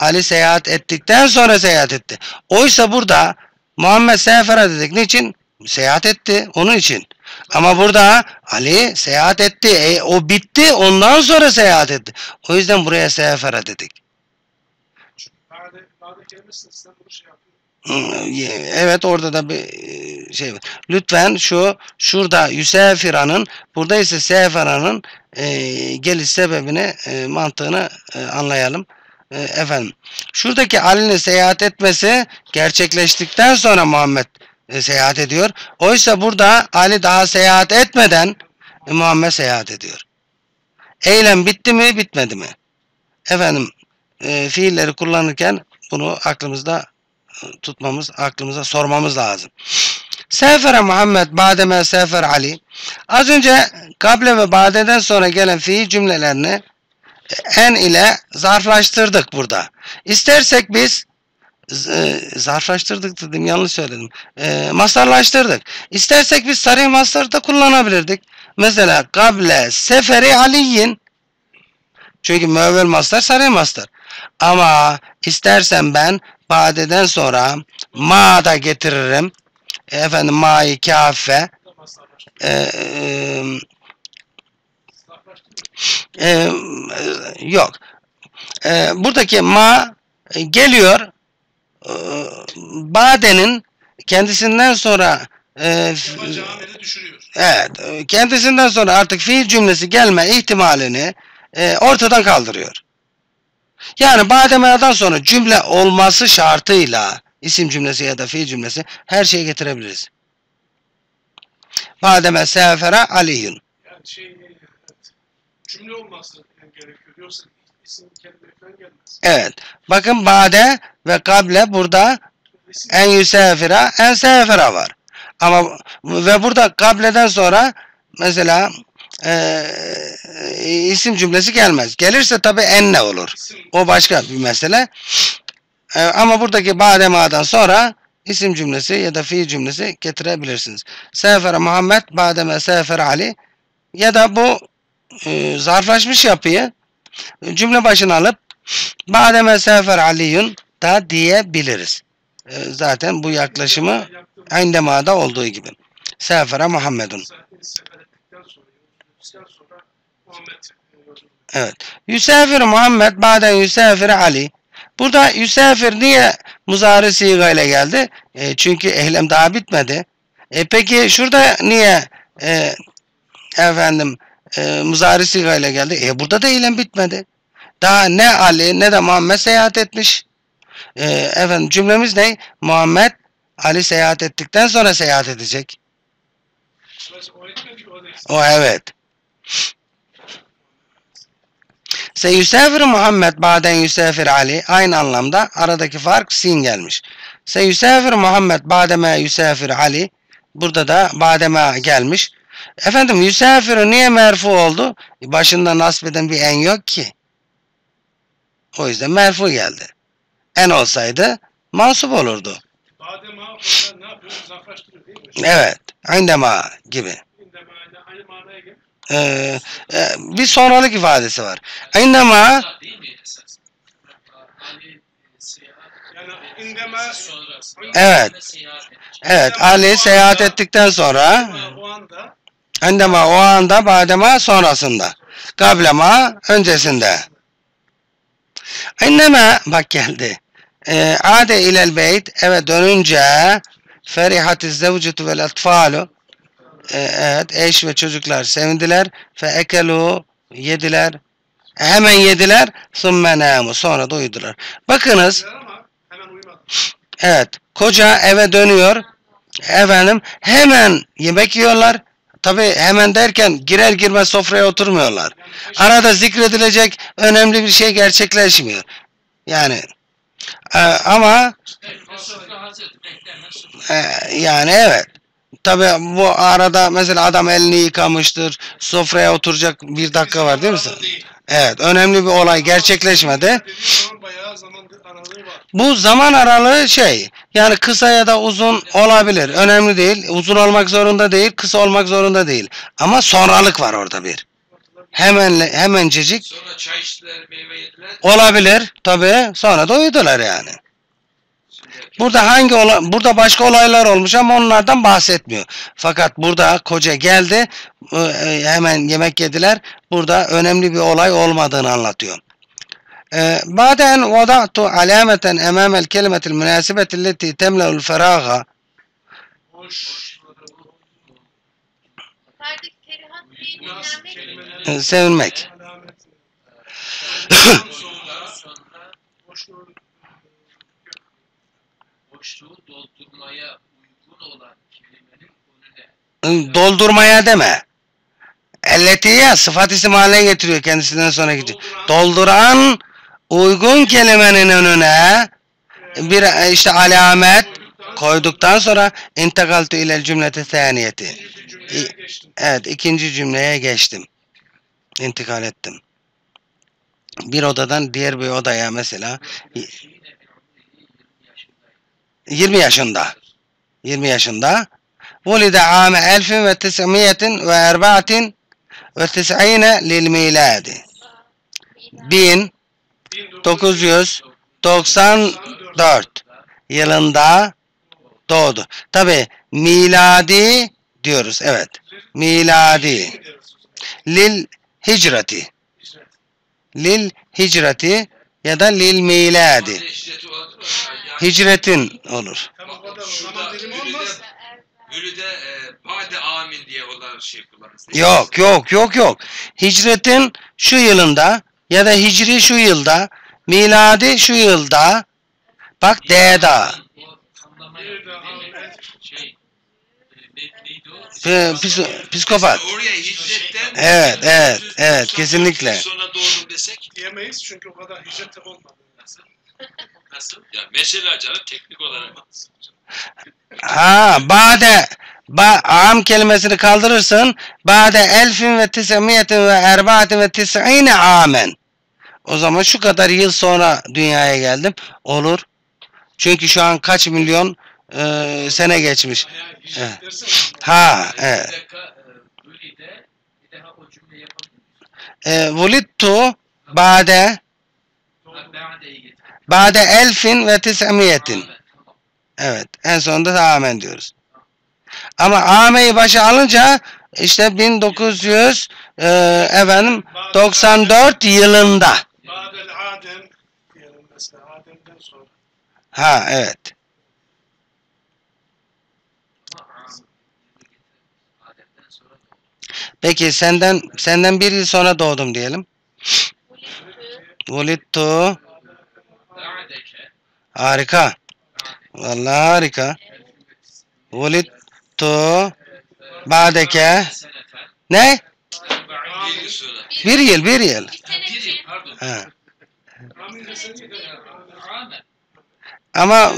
Ali seyahat ettikten sonra seyahat etti. Oysa burada Muhammed sefere dedik. Niçin? Seyahat etti. Onun için. Ama burada Ali seyahat etti. E, o bitti. Ondan sonra seyahat etti. O yüzden buraya sefere dedik. Hmm, Evet orada da bir e, şey var. Lütfen şu şurada Yüsefiran'ın burada ise Seferan'ın e, geliş sebebini e, mantığını e, anlayalım. E, efendim şuradaki Ali'nin seyahat etmesi gerçekleştikten sonra Muhammed seyahat ediyor. Oysa burada Ali daha seyahat etmeden e, Muhammed seyahat ediyor. Eylem bitti mi bitmedi mi? Efendim e, fiilleri kullanırken bunu aklımızda tutmamız, aklımıza sormamız lazım. Sefere Muhammed bademe sefer Ali. Az önce kable ve badeden sonra gelen fiil cümlelerini en ile zarflaştırdık burada. İstersek biz e, zarflaştırdık dedim yanlış söyledim. E, mastarlaştırdık. İstersek biz sarı mastarı da kullanabilirdik. Mesela kable seferi aliyin çünkü müevvel mastar sarı mastar. Ama istersen ben badeden sonra ma da getiririm. Efendim ma'yı kafe e, e, e, e, yok. E, buradaki ma e, geliyor e, Bade'nin kendisinden sonra e, evet e, kendisinden sonra artık fiil cümlesi gelme ihtimalini e, ortadan kaldırıyor. Yani bademeden sonra cümle olması şartıyla isim cümlesi ya da fiil cümlesi her şeyi getirebiliriz. Bademe sefere aliyun. Yani şey cümle olması gerekiyor. Yoksa isim kelime falan gelmez. Evet. Bakın bade ve kable burada en yüsefira en sefera var. Ama ve burada kableden sonra mesela e, isim cümlesi gelmez. Gelirse tabi enne olur. O başka bir mesele. E, ama buradaki bademadan sonra isim cümlesi ya da fiil cümlesi getirebilirsiniz. Sefer Muhammed, bademe sefer Ali ya da bu e, zarflaşmış yapıyı cümle başına alıp bademe sefer Aliyun da diyebiliriz. E, zaten bu yaklaşımı Indema'da olduğu gibi. Sefere Muhammedun. Evet. Yüsafir Muhammed baden yüsafir Ali. Burada yüsafir niye muzari siga ile geldi? E, çünkü ehlem daha bitmedi. E, peki şurada niye e, efendim e, muzari siga ile geldi? E, burada da eylem bitmedi. Daha ne Ali ne de Muhammed seyahat etmiş. E, efendim cümlemiz ne? Muhammed Ali seyahat ettikten sonra seyahat edecek. O evet. Seyüsafir Muhammed baden yüsafir Ali aynı anlamda aradaki fark sin gelmiş. Seyüsafir Muhammed bademe yüsafir Ali burada da bademe gelmiş. Efendim yüsafir niye merfu oldu? Başında nasbeden bir en yok ki. O yüzden merfu geldi. En olsaydı mansup olurdu. Badem ha orada ne yapıyor? Uzaklaştırıyor değil mi? Evet. Indema gibi. İndeme aynı, manaya gelir. Ee, e, bir sonralık ifadesi var. Indema sonrası. Evet. Evet Ali seyahat ettikten sonra o anda indema o anda badema sonrasında. Kablema öncesinde. İnneme bak geldi. Ee, ade ilel beyt eve dönünce ferihatiz zevcetu vel atfalu Ee, evet eş ve çocuklar sevindiler fe ekelu yediler hemen yediler sümme sonra da uyudular. Bakınız. Evet. Koca eve dönüyor. Efendim hemen yemek yiyorlar. Tabi hemen derken girer girmez sofraya oturmuyorlar. Arada zikredilecek önemli bir şey gerçekleşmiyor. Yani e, ama e, yani evet. Tabi bu arada mesela adam elini yıkamıştır. Sofraya oturacak bir dakika var değil mi? Evet. Önemli bir olay gerçekleşmedi. Zaman bayağı zaman aralığı var. Bu zaman aralığı şey yani kısa ya da uzun olabilir. Önemli değil. Uzun olmak zorunda değil. Kısa olmak zorunda değil. Ama sonralık var orada bir. Hemen hemencecik Sonra çay içtiler, meyve yediler. olabilir tabii. Sonra da uyudular yani. Burada hangi olay, burada başka olaylar olmuş ama onlardan bahsetmiyor. Fakat burada koca geldi e, e, hemen yemek yediler. Burada önemli bir olay olmadığını anlatıyor. Feraga Hoş. Yukarıdaki kerihat değil Nasıl dinlenmek mi? kelimeler? e, sevinmek. Doldurmaya deme. Elletiye sıfat isim haline getiriyor kendisinden sonra gidiyor. Dolduran uygun kelimenin önüne bir işte alamet koyduktan sonra intikaltu ilel cümlete saniyeti. ikinci cümleye geçtim. Evet ikinci cümleye geçtim. İntikal ettim. Bir odadan diğer bir odaya mesela şeyine bir ömrü 20 yaşındaydı. 20 yaşında. 20 yaşında. ولد عام 1994 للميلاد Milat. 1994 yılında doğdu. Tabi miladi diyoruz. Evet. miladi lil hicrati lil hicrati ya da lil miladi hicretin olur. Tamam bade amin diye olan şey kullanırız. Yok yok yok yok. Hicretin şu yılında ya da hicri şu yılda miladi şu yılda bak D'da. Şey. e, pis- psikopat. Oraya hicretten Evet, evet, 1994 evet, kesinlikle. Sonra doğdum desek Diyemeyiz çünkü o kadar hicret de olmadı. Nasıl? Nasıl? ya mesela canım teknik olarak Ha bade ba, am kelimesini kaldırırsın. Bade elfin ve tisemiyetin ve erbaatin ve tis'ine amen. O zaman şu kadar yıl sonra dünyaya geldim. Olur. Çünkü şu an kaç milyon e, sene geçmiş. Evet. Ha evet. e, misin? E, vulittu bade bade elfin ve tisemiyetin. Evet. En sonunda da amen diyoruz. Ama ameyi başa alınca işte 1900 e, efendim 94 yılında. Badel Adem diyelim mesela Adem'den sonra. Ha evet. Peki senden senden bir yıl sonra doğdum diyelim. Vulittu. Harika. Vallahi harika. Vulittu. Ba'deke. Ne? Bir yıl. Bir yıl, bir yıl. Pardon. Ha. Ama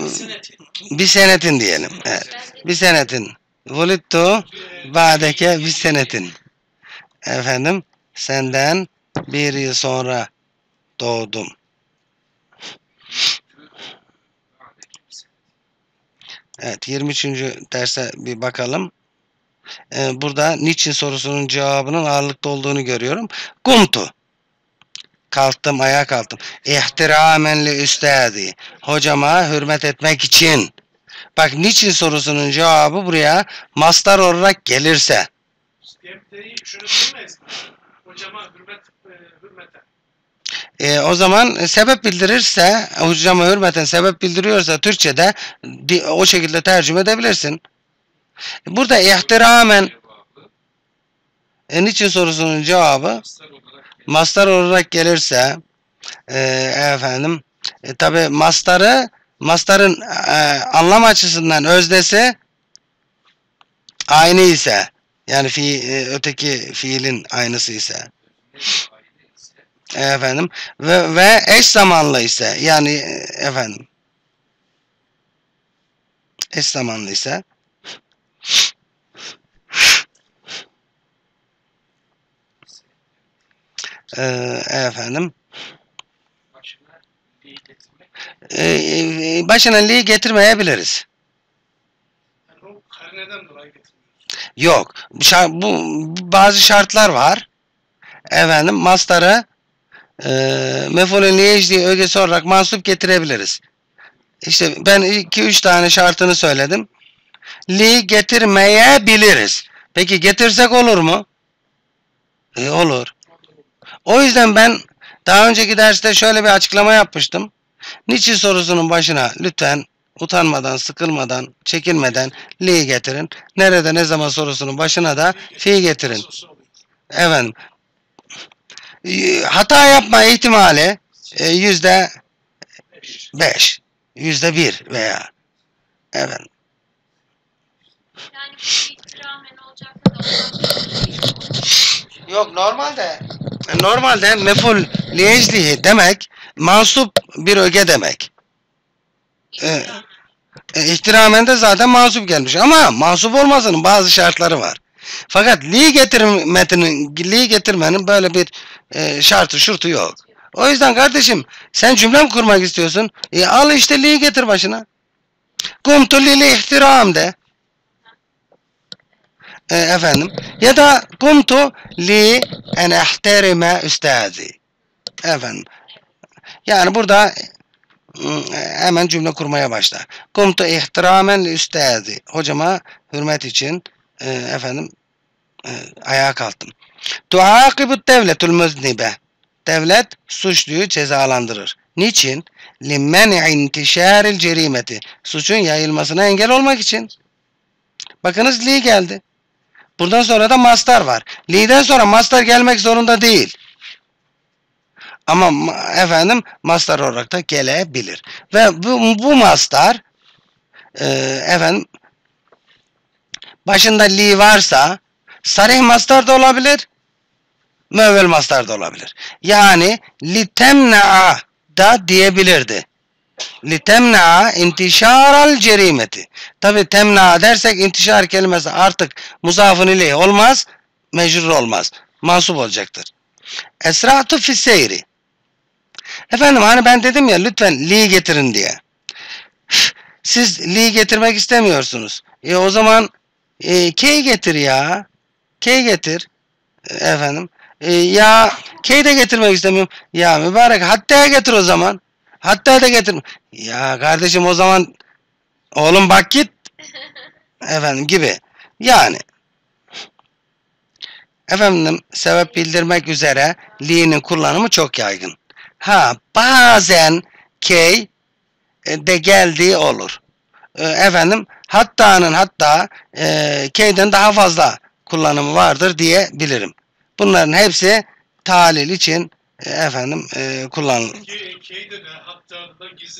bir senetin diyelim. Evet. Bir senetin. Vulittu. Ba'deke bir senetin. Efendim senden bir yıl sonra doğdum. Evet 23. derse bir bakalım. Ee, burada niçin sorusunun cevabının ağırlıkta olduğunu görüyorum. Kumtu. Kalktım, ayağa kalktım. İhtiramen li üstadi. Hocama hürmet etmek için. Bak niçin sorusunun cevabı buraya mastar olarak gelirse. Hocama hürmet, e, hürmeten. e, o zaman sebep bildirirse, hocama hürmeten sebep bildiriyorsa Türkçe'de o şekilde tercüme edebilirsin. Burada ihtiramen. E, niçin sorusunun cevabı? Mastar olarak gelirse e, efendim e, tabi mastarı mastarın e, anlam açısından öznesi aynı ise yani fi, e, öteki fiilin aynısı ise. E, efendim ve, ve eş zamanlı ise yani e, efendim eş zamanlı ise e, efendim getirmek e, başına li getirmeyebiliriz. Yani karneden dolayı. Yok. Şa- bu bazı şartlar var. Efendim mastarı e, mefulün liyecliği ögesi olarak mansup getirebiliriz. İşte ben iki üç tane şartını söyledim. Li getirmeyebiliriz. Peki getirsek olur mu? E, olur. O yüzden ben daha önceki derste şöyle bir açıklama yapmıştım. Niçin sorusunun başına lütfen utanmadan, sıkılmadan, çekinmeden li getirin. Nerede ne zaman sorusunun başına da fi getirin. Sosu oluyor. Efendim. e, Hata yapma ihtimali e, yüzde beş, yüzde bir veya efendim. Yani bu olacak. Yok normalde normalde meful liyeclihi demek mansup bir öge demek. Evet. E, ihtiramen de zaten mansup gelmiş ama mansup olmasının bazı şartları var. Fakat li getirmenin li getirmenin böyle bir e, şartı şurtu yok. O yüzden kardeşim sen cümle kurmak istiyorsun? E, al işte li getir başına. Kumtu lil ihtiram de. E, efendim ya da kumtu li en ihterime üstazi. Efendim. Yani burada ım, hemen cümle kurmaya başla. Kumtu ihtiramen üstazi. Hocama hürmet için e, efendim e, ayağa kalktım. Tuakibu devletul müznibe. Devlet suçluyu cezalandırır. Niçin? Limen'i intişaril cerimeti. Suçun yayılmasına engel olmak için. Bakınız li geldi. Buradan sonra da mastar var. Li'den sonra mastar gelmek zorunda değil. Ama ma- efendim mastar olarak da gelebilir. Ve bu, bu mastar e, efendim başında li varsa sarih mastar da olabilir müevvel mastar da olabilir. Yani li temna'a da diyebilirdi. Li temna'a intişaral cerimeti. Tabi temna'a dersek intişar kelimesi artık muzafın ileyh olmaz, mecrur olmaz. Mansup olacaktır. Esra'tu fi seyri. Efendim hani ben dedim ya lütfen li getirin diye. Siz li getirmek istemiyorsunuz. E o zaman e, K getir ya. K getir. Efendim. E, ya K de getirmek istemiyorum. Ya mübarek hatta getir o zaman. Hatta da getir. Ya kardeşim o zaman oğlum bak git. Efendim gibi. Yani efendim sebep bildirmek üzere li'nin kullanımı çok yaygın. Ha bazen K e, de geldiği olur. E, efendim hatta'nın hatta e, K'den daha fazla kullanımı vardır diyebilirim. Bunların hepsi talil için efendim e,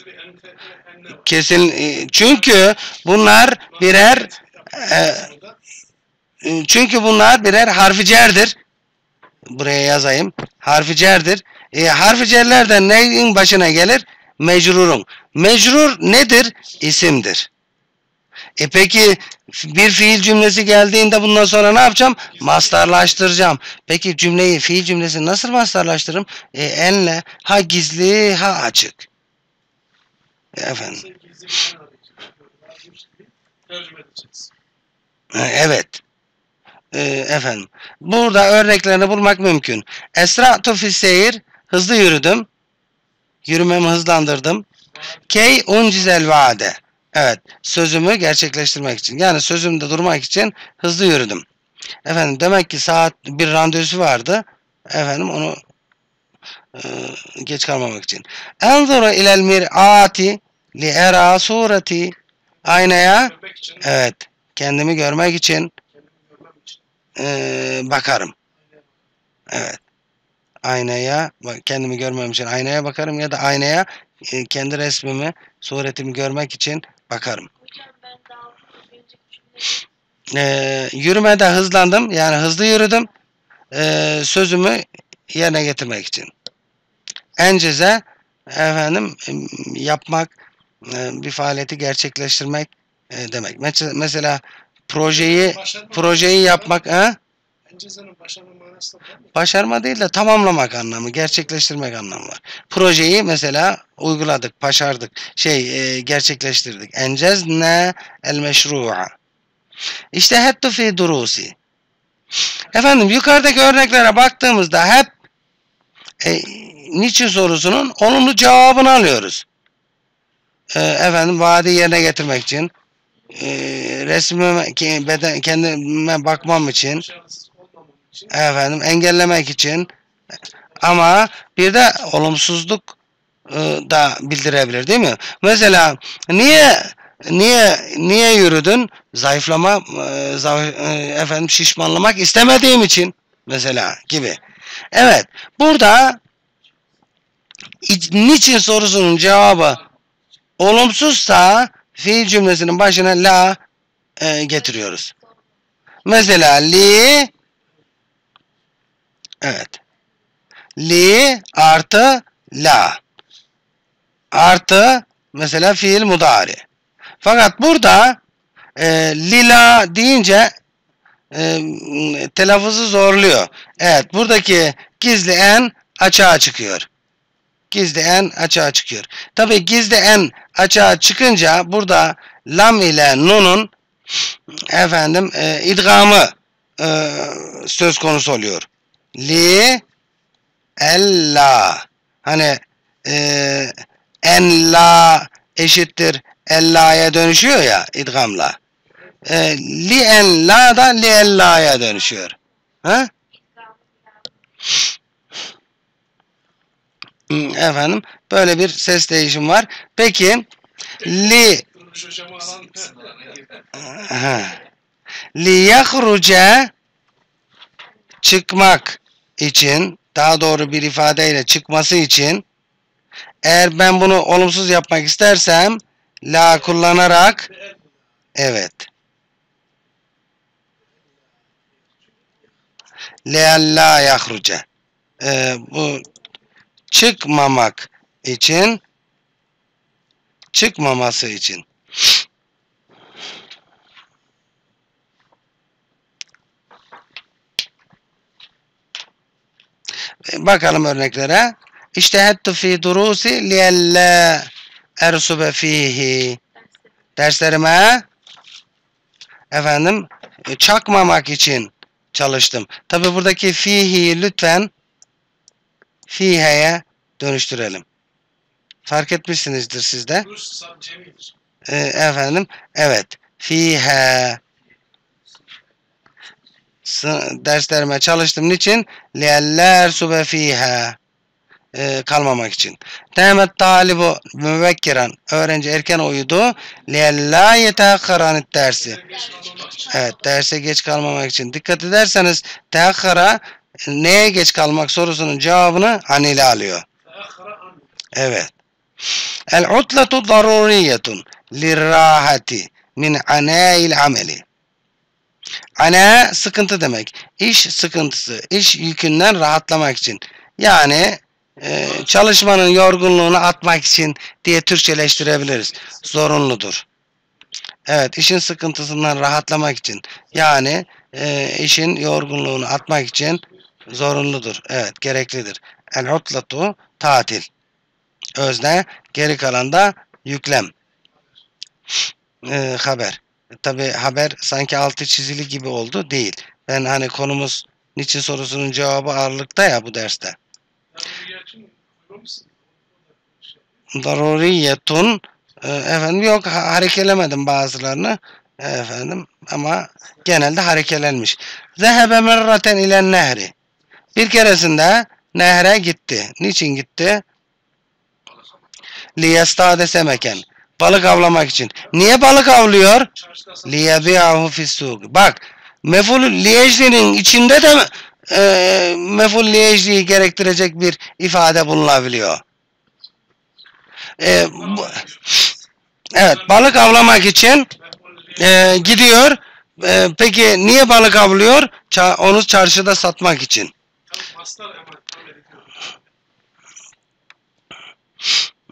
bir ente, enne var. Kesin e, çünkü bunlar birer e, e, çünkü bunlar birer harfi cerdir. Buraya yazayım. Harfi cerdir. E, harfi cerlerden neyin başına gelir? Mecrurun. Mecrur nedir? İsimdir. E peki bir fiil cümlesi geldiğinde bundan sonra ne yapacağım? Mastarlaştıracağım. Peki cümleyi, fiil cümlesini nasıl mastarlaştırırım? E, enle ha gizli ha açık. Efendim. E, Evet. E, efendim. Burada örneklerini bulmak mümkün. Esra'tu fi seyir. Hızlı yürüdüm. Yürümemi hızlandırdım. Key uncizel vaade. Evet. Sözümü gerçekleştirmek için. Yani sözümde durmak için hızlı yürüdüm. Efendim demek ki saat bir randevusu vardı. Efendim onu e, geç kalmamak için. Enzuru ilel mir'ati li era sureti. Aynaya evet kendimi görmek için e, bakarım. Evet. Aynaya kendimi görmem için aynaya bakarım ya da aynaya e, kendi resmimi, suretimi görmek için bakarım. Hocam ben daldım. Bir önceki cümlede E, yürümede hızlandım. Yani hızlı yürüdüm. E, sözümü yerine getirmek için. Enceze efendim yapmak, e, bir faaliyeti gerçekleştirmek e, demek. Mesela, projeyi projeyi yapmak, ha? Enceze'nin başarma manası da var mı? Başarma değil de tamamlamak anlamı, gerçekleştirmek anlamı var. Projeyi mesela uyguladık, başardık, şey e, gerçekleştirdik. Encezne el meşru'a. İşte hettu fi durusi. Efendim yukarıdaki örneklere baktığımızda hep e, niçin sorusunun olumlu cevabını alıyoruz. E, efendim vaadi yerine getirmek için, e, resmime, kendime bakmam için. Efendim engellemek için ama bir de olumsuzluk e, da bildirebilir değil mi? Mesela niye niye niye yürüdün? Zayıflama e, zayıf- e, efendim şişmanlamak istemediğim için mesela gibi. Evet. Burada iç- niçin sorusunun cevabı olumsuzsa fiil cümlesinin başına la e, getiriyoruz. Mesela li Evet. Li artı la. Artı mesela fiil mudari. Fakat burada e, lila deyince e, telaffuzu zorluyor. Evet buradaki gizli en açığa çıkıyor. Gizli en açığa çıkıyor. Tabi gizli en açığa çıkınca burada lam ile nunun efendim e, idgamı e, söz konusu oluyor. Li ella hani e, en la eşittir ella'ya dönüşüyor ya idgamla. e, li en la da li en la'ya dönüşüyor. Ha? Efendim böyle bir ses değişimi var. Peki li li yahruca çıkmak için daha doğru bir ifadeyle çıkması için eğer ben bunu olumsuz yapmak istersem la kullanarak evet. Lealla yahruca. Ee, bu çıkmamak için çıkmaması için bakalım örneklere. İştehettu fi durusi liyella ersube fihi. Derslerime efendim e, çakmamak için çalıştım. Tabi buradaki fihi lütfen fiheye dönüştürelim. Fark etmişsinizdir sizde. E, efendim evet fihe derslerime çalıştım. Niçin? Leller sube fiha e, kalmamak için. Temet talibu müvekkiran öğrenci erken uyudu. Lella yeteakkaran dersi. Evet derse geç kalmamak için. Dikkat ederseniz teakkara neye geç kalmak sorusunun cevabını anile alıyor. Evet. El utlatu daruriyetun lirrahati min anayil ameli. Ana sıkıntı demek. İş sıkıntısı, iş yükünden rahatlamak için. Yani e, çalışmanın yorgunluğunu atmak için diye Türkçeleştirebiliriz. Zorunludur. Evet, işin sıkıntısından rahatlamak için. Yani e, işin yorgunluğunu atmak için zorunludur. Evet, gereklidir. El utlatu tatil. Özne, geri kalan da yüklem. E, haber. Tabi haber sanki altı çizili gibi oldu. Değil. Ben hani konumuz niçin sorusunun cevabı ağırlıkta ya bu derste. Daruriyetun e, efendim yok ha- harekelemedim bazılarını e, efendim ama genelde harekelenmiş. Zehebe merraten ile nehri. Bir keresinde nehre gitti. Niçin gitti? Liyestade semeken. Balık avlamak için. Niye balık avlıyor? Liyebi'ahu fissûk. Bak meful liyeclinin içinde de e, meful liyecliği gerektirecek bir ifade bulunabiliyor. E, bu- evet balık avlamak için e, gidiyor. E, peki niye balık avlıyor? Ça- onu çarşıda satmak için tam ediyor.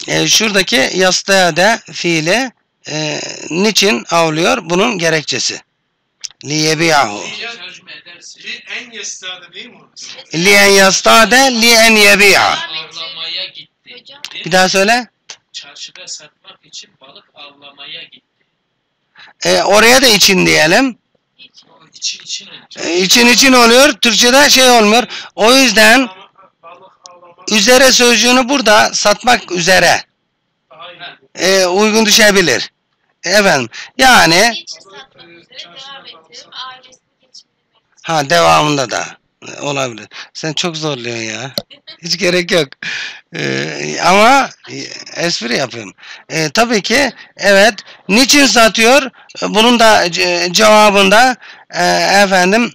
E, şuradaki yastaya da fiili e, niçin avlıyor? Bunun gerekçesi. Edersin. Li en yestade değil mi orası? Liyen yastade liyen yebi'a. Avlamaya gitti. Bir daha söyle. Çarşıda satmak için balık avlamaya gitti. E, oraya da için diyelim. için için. E, için için oluyor. Türkçe'de şey olmuyor. O yüzden üzere sözcüğünü burada satmak üzere e, uygun düşebilir. Efendim. Yani ha devamında da olabilir. Sen çok zorluyorsun ya. Hiç gerek yok. E, ama e, espri yapıyorum. E, tabii ki evet. Niçin satıyor? Bunun da ce- cevabında e, efendim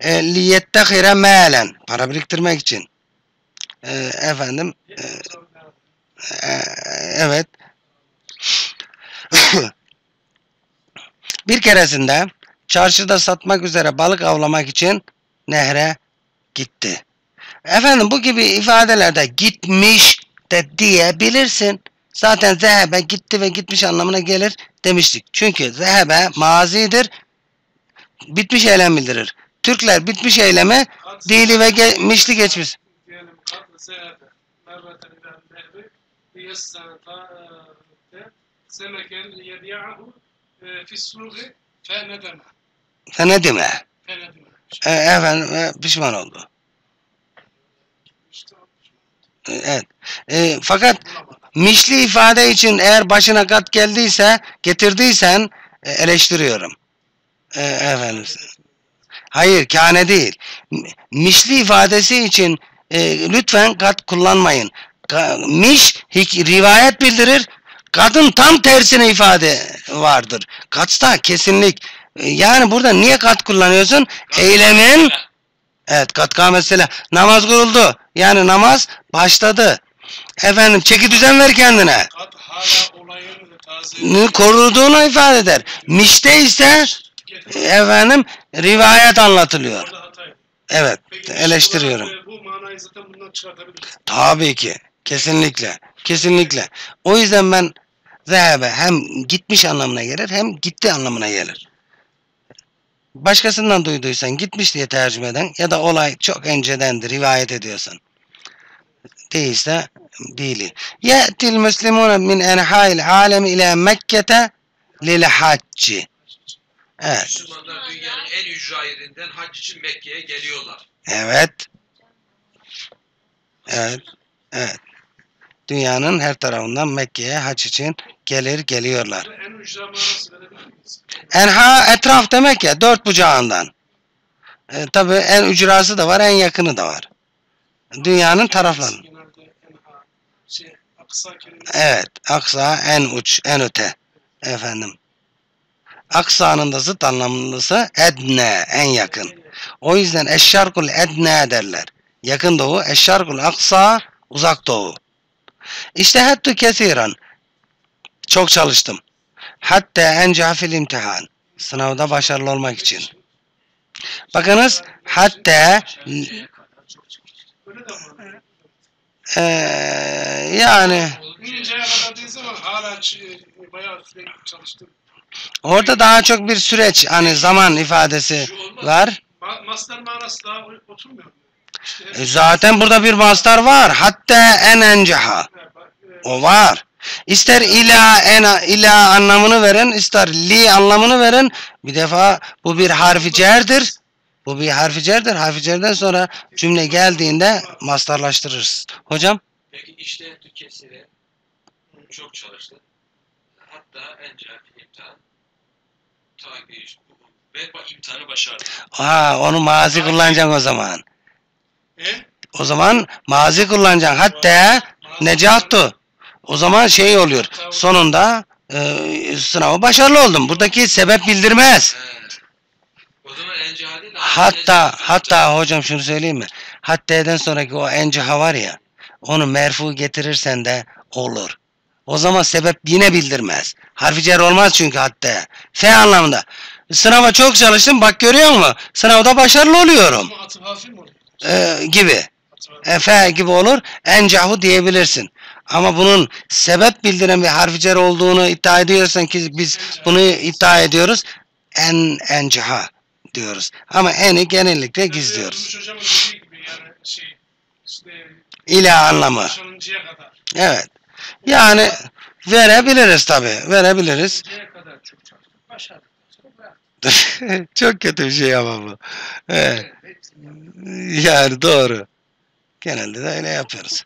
e, liyettehire malen para biriktirmek için. E, efendim e, e, evet. Bir keresinde çarşıda satmak üzere balık avlamak için nehre gitti. Efendim bu gibi ifadelerde gitmiş de diyebilirsin. Zaten zehebe gitti ve gitmiş anlamına gelir demiştik. Çünkü zehebe mazidir. Bitmiş eylem bildirir. Türkler bitmiş eylemi dili ve geçmişli geçmiş. Zehebe merreten ila nehri liyessenete semeken liyebi'ahu e, fissuği fenedeme. Fenedime. Fenedeme. E, efendim e, pişman oldu. E, evet. E, fakat mişli ifade için eğer başına kat geldiyse, getirdiysen e, eleştiriyorum. e, efendim. Hayır kâne değil. Mişli ifadesi için e, lütfen kat kullanmayın. Ka- miş rivayet bildirir. Kadın tam tersine ifade vardır. Katsta kesinlik. E, Yani burada niye kat kullanıyorsun? Eylemin Evet katka mesela namaz kuruldu. Yani namaz başladı. Efendim çeki düzen ver kendine. Kat hala olayın taze. Ni- Koruduğunu ifade eder. Mişte ise efendim rivayet anlatılıyor. Evet Peki, eleştiriyorum. bu, manayı zaten bundan çıkartabiliriz. Tabii ki. Kesinlikle. Kesinlikle. O yüzden ben zehebe hem gitmiş anlamına gelir hem gitti anlamına gelir. Başkasından duyduysan gitmiş diye tercüme eden ya da olay çok öncedendir rivayet ediyorsan. Değilse değil. Ye'til müslimune min enha'il alem ila Mekke'te lil hacci. Evet. Müslümanlar dünyanın en ücra yerinden hac için Mekke'ye geliyorlar. Evet. Evet. Evet. Dünyanın her tarafından Mekke'ye haç için gelir geliyorlar. En ücra manası? Enha etraf demek ya dört bucağından. E, tabii en ücrası da var en yakını da var. Dünyanın tarafları. Şey. Evet. Aksa en uç en öte. Efendim. Aksa'nın da zıt anlamlısı edne en yakın. O yüzden eşşarkul edne derler. Yakın doğu, eşşarkul aksa uzak doğu. İşte hattı kesiren. Çok çalıştım. Hatta enca fil imtihan. Sınavda başarılı olmak için. Bakınız hatta eee, yani hala bayağı çalıştım. Orada daha çok bir süreç hani zaman ifadesi var. Ma master manası daha oturmuyor mu? İşte E, Zaten burada bir mastar var. Hatta en encaha. hep- bak, e, O var. İster ila en ila anlamını veren, ister li anlamını veren. Bir defa bu bir harfi cerdir. Bu bir harfi cerdir. Harfi cerden sonra cümle geldiğinde mastarlaştırırız. Hocam? Peki işte tükesire çok çalıştı. Hatta en cahil imtihan tabi ve bak imtihanı başardı. Ha, onu mazi kullanacaksın o zaman. E? O zaman mazi kullanacaksın. Hatta necattu. O zaman şey oluyor. Sonunda e, sınavı başarılı oldum. Buradaki sebep bildirmez. Cahil değil. Hatta hatta hocam şunu söyleyeyim mi? Hatta'dan sonraki o encaha var ya onu merfu getirirsen de olur. O zaman sebep yine bildirmez. Harfi cer olmaz çünkü hatta. F anlamında. Sınava çok çalıştım bak görüyor musun? Sınavda başarılı oluyorum. Ee, gibi. F gibi olur. Encahu diyebilirsin. Ama bunun sebep bildiren bir harfi cer olduğunu iddia ediyorsan ki biz bunu iddia ediyoruz. En encaha diyoruz. Ama eni genellikle gizliyoruz. Gibi yani şey işte İla anlamı. Evet. Yani verebiliriz tabi. Verebiliriz. Çok kötü bir şey ama bu. Evet. Yani doğru. Genelde de öyle yapıyoruz.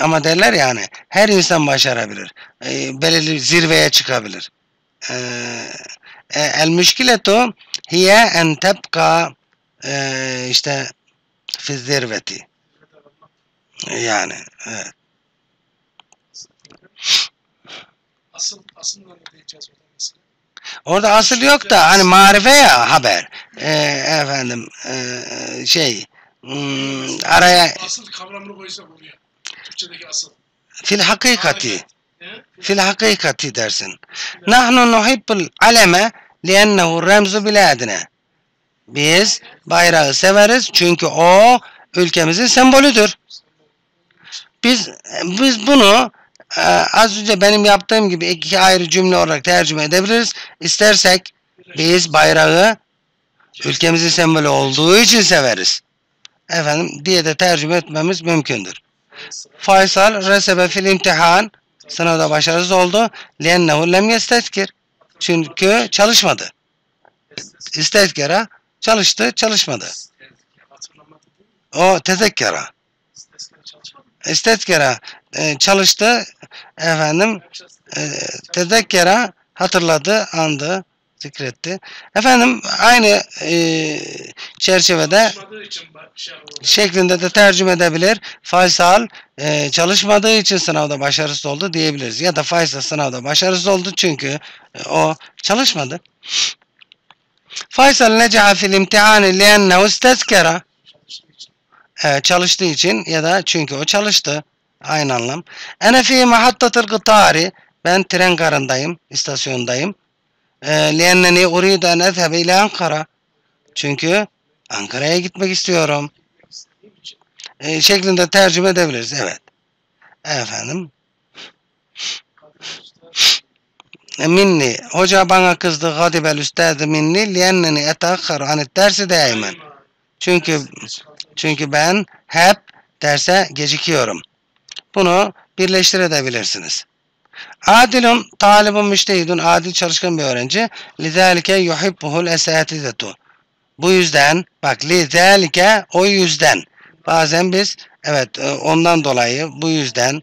Ama derler yani her insan başarabilir. Ee, belirli zirveye çıkabilir. Ee, e, el müşkiletu hiye en tebka e, işte fi zirveti. Yani evet. Asıl asıl ne diyeceğiz orada mesela? Orada asıl yok da hani marife ya haber. Ee, efendim ee, şey hmm, araya Asıl kavramını koysak oluyor. Türkçedeki asıl. fil hakikati fil hakikati dersin. Nahnu nuhibbul aleme liennehu remzu biladine. Biz bayrağı severiz çünkü o ülkemizin sembolüdür. Biz biz bunu e, az önce benim yaptığım gibi iki ayrı cümle olarak tercüme edebiliriz. İstersek biz bayrağı ülkemizin sembolü olduğu için severiz. Efendim diye de tercüme etmemiz mümkündür. Faysal resebe fil imtihan sınavda başarısız oldu. Liennehu lem yestetkir. Çünkü çalışmadı. İstetkara çalıştı, çalışmadı. O tezekkara. İstetkara e, çalıştı. Efendim e, tezekkara hatırladı, andı. zikretti. Efendim aynı e, çerçevede şeklinde de tercüme edebilir. Faysal e, çalışmadığı için sınavda başarısız oldu diyebiliriz. Ya da Faysal sınavda başarısız oldu çünkü e, o çalışmadı. Faysal necaha fil imtihani liennehu istezkera. E, çalıştığı için ya da çünkü o çalıştı. Aynı anlam. Ene fi mahattatil gıtari ben tren garındayım, istasyondayım. E, lienneni uridu en ezhebe ile Ankara. Çünkü Ankara'ya gitmek istiyorum. E, şeklinde tercüme edebiliriz. Evet. Efendim. E, Minni. Hoca bana kızdı. Gadibel üstazı minni. Liyenneni etakhar anit dersi daima Çünkü. Çünkü ben hep derse gecikiyorum. Bunu birleştirebilirsiniz. Adilun talibun müştehidun adil çalışkan bir öğrenci. Lizalike yuhibbuhul esatizetu. Bu yüzden bak lizalike o yüzden. Bazen biz evet e, ondan dolayı bu yüzden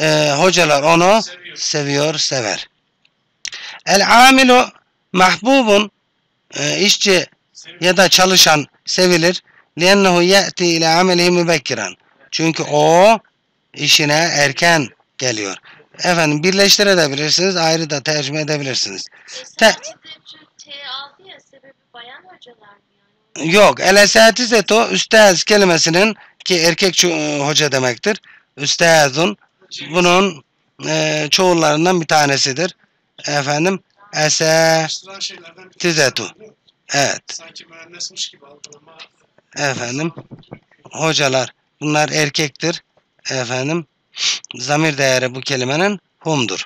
e, hocalar onu Seviyor. seviyor, sever. El amilu mahbubun e, işçi ya da çalışan sevilir. لِيَنَّهُ يَأْتِي إِلَى عَمَلِهِ مُبَكِّرًا Çünkü o işine erken geliyor. Efendim birleştirebilirsiniz, ayrı da tercüme edebilirsiniz. Te- Esatide T aldı ya sebebi bayan hocalar mı yani? Yok, el esatizetu üstaz kelimesinin ki erkek ço- hoca demektir. Üstazun bunun e, çoğullarından bir tanesidir. Efendim ese Karıştıran şeylerden bir Tizetu. tanesi, değil mi? evet Sanki mühendismiş gibi algılama. efendim hocalar bunlar erkektir efendim zamir değeri bu kelimenin humdur.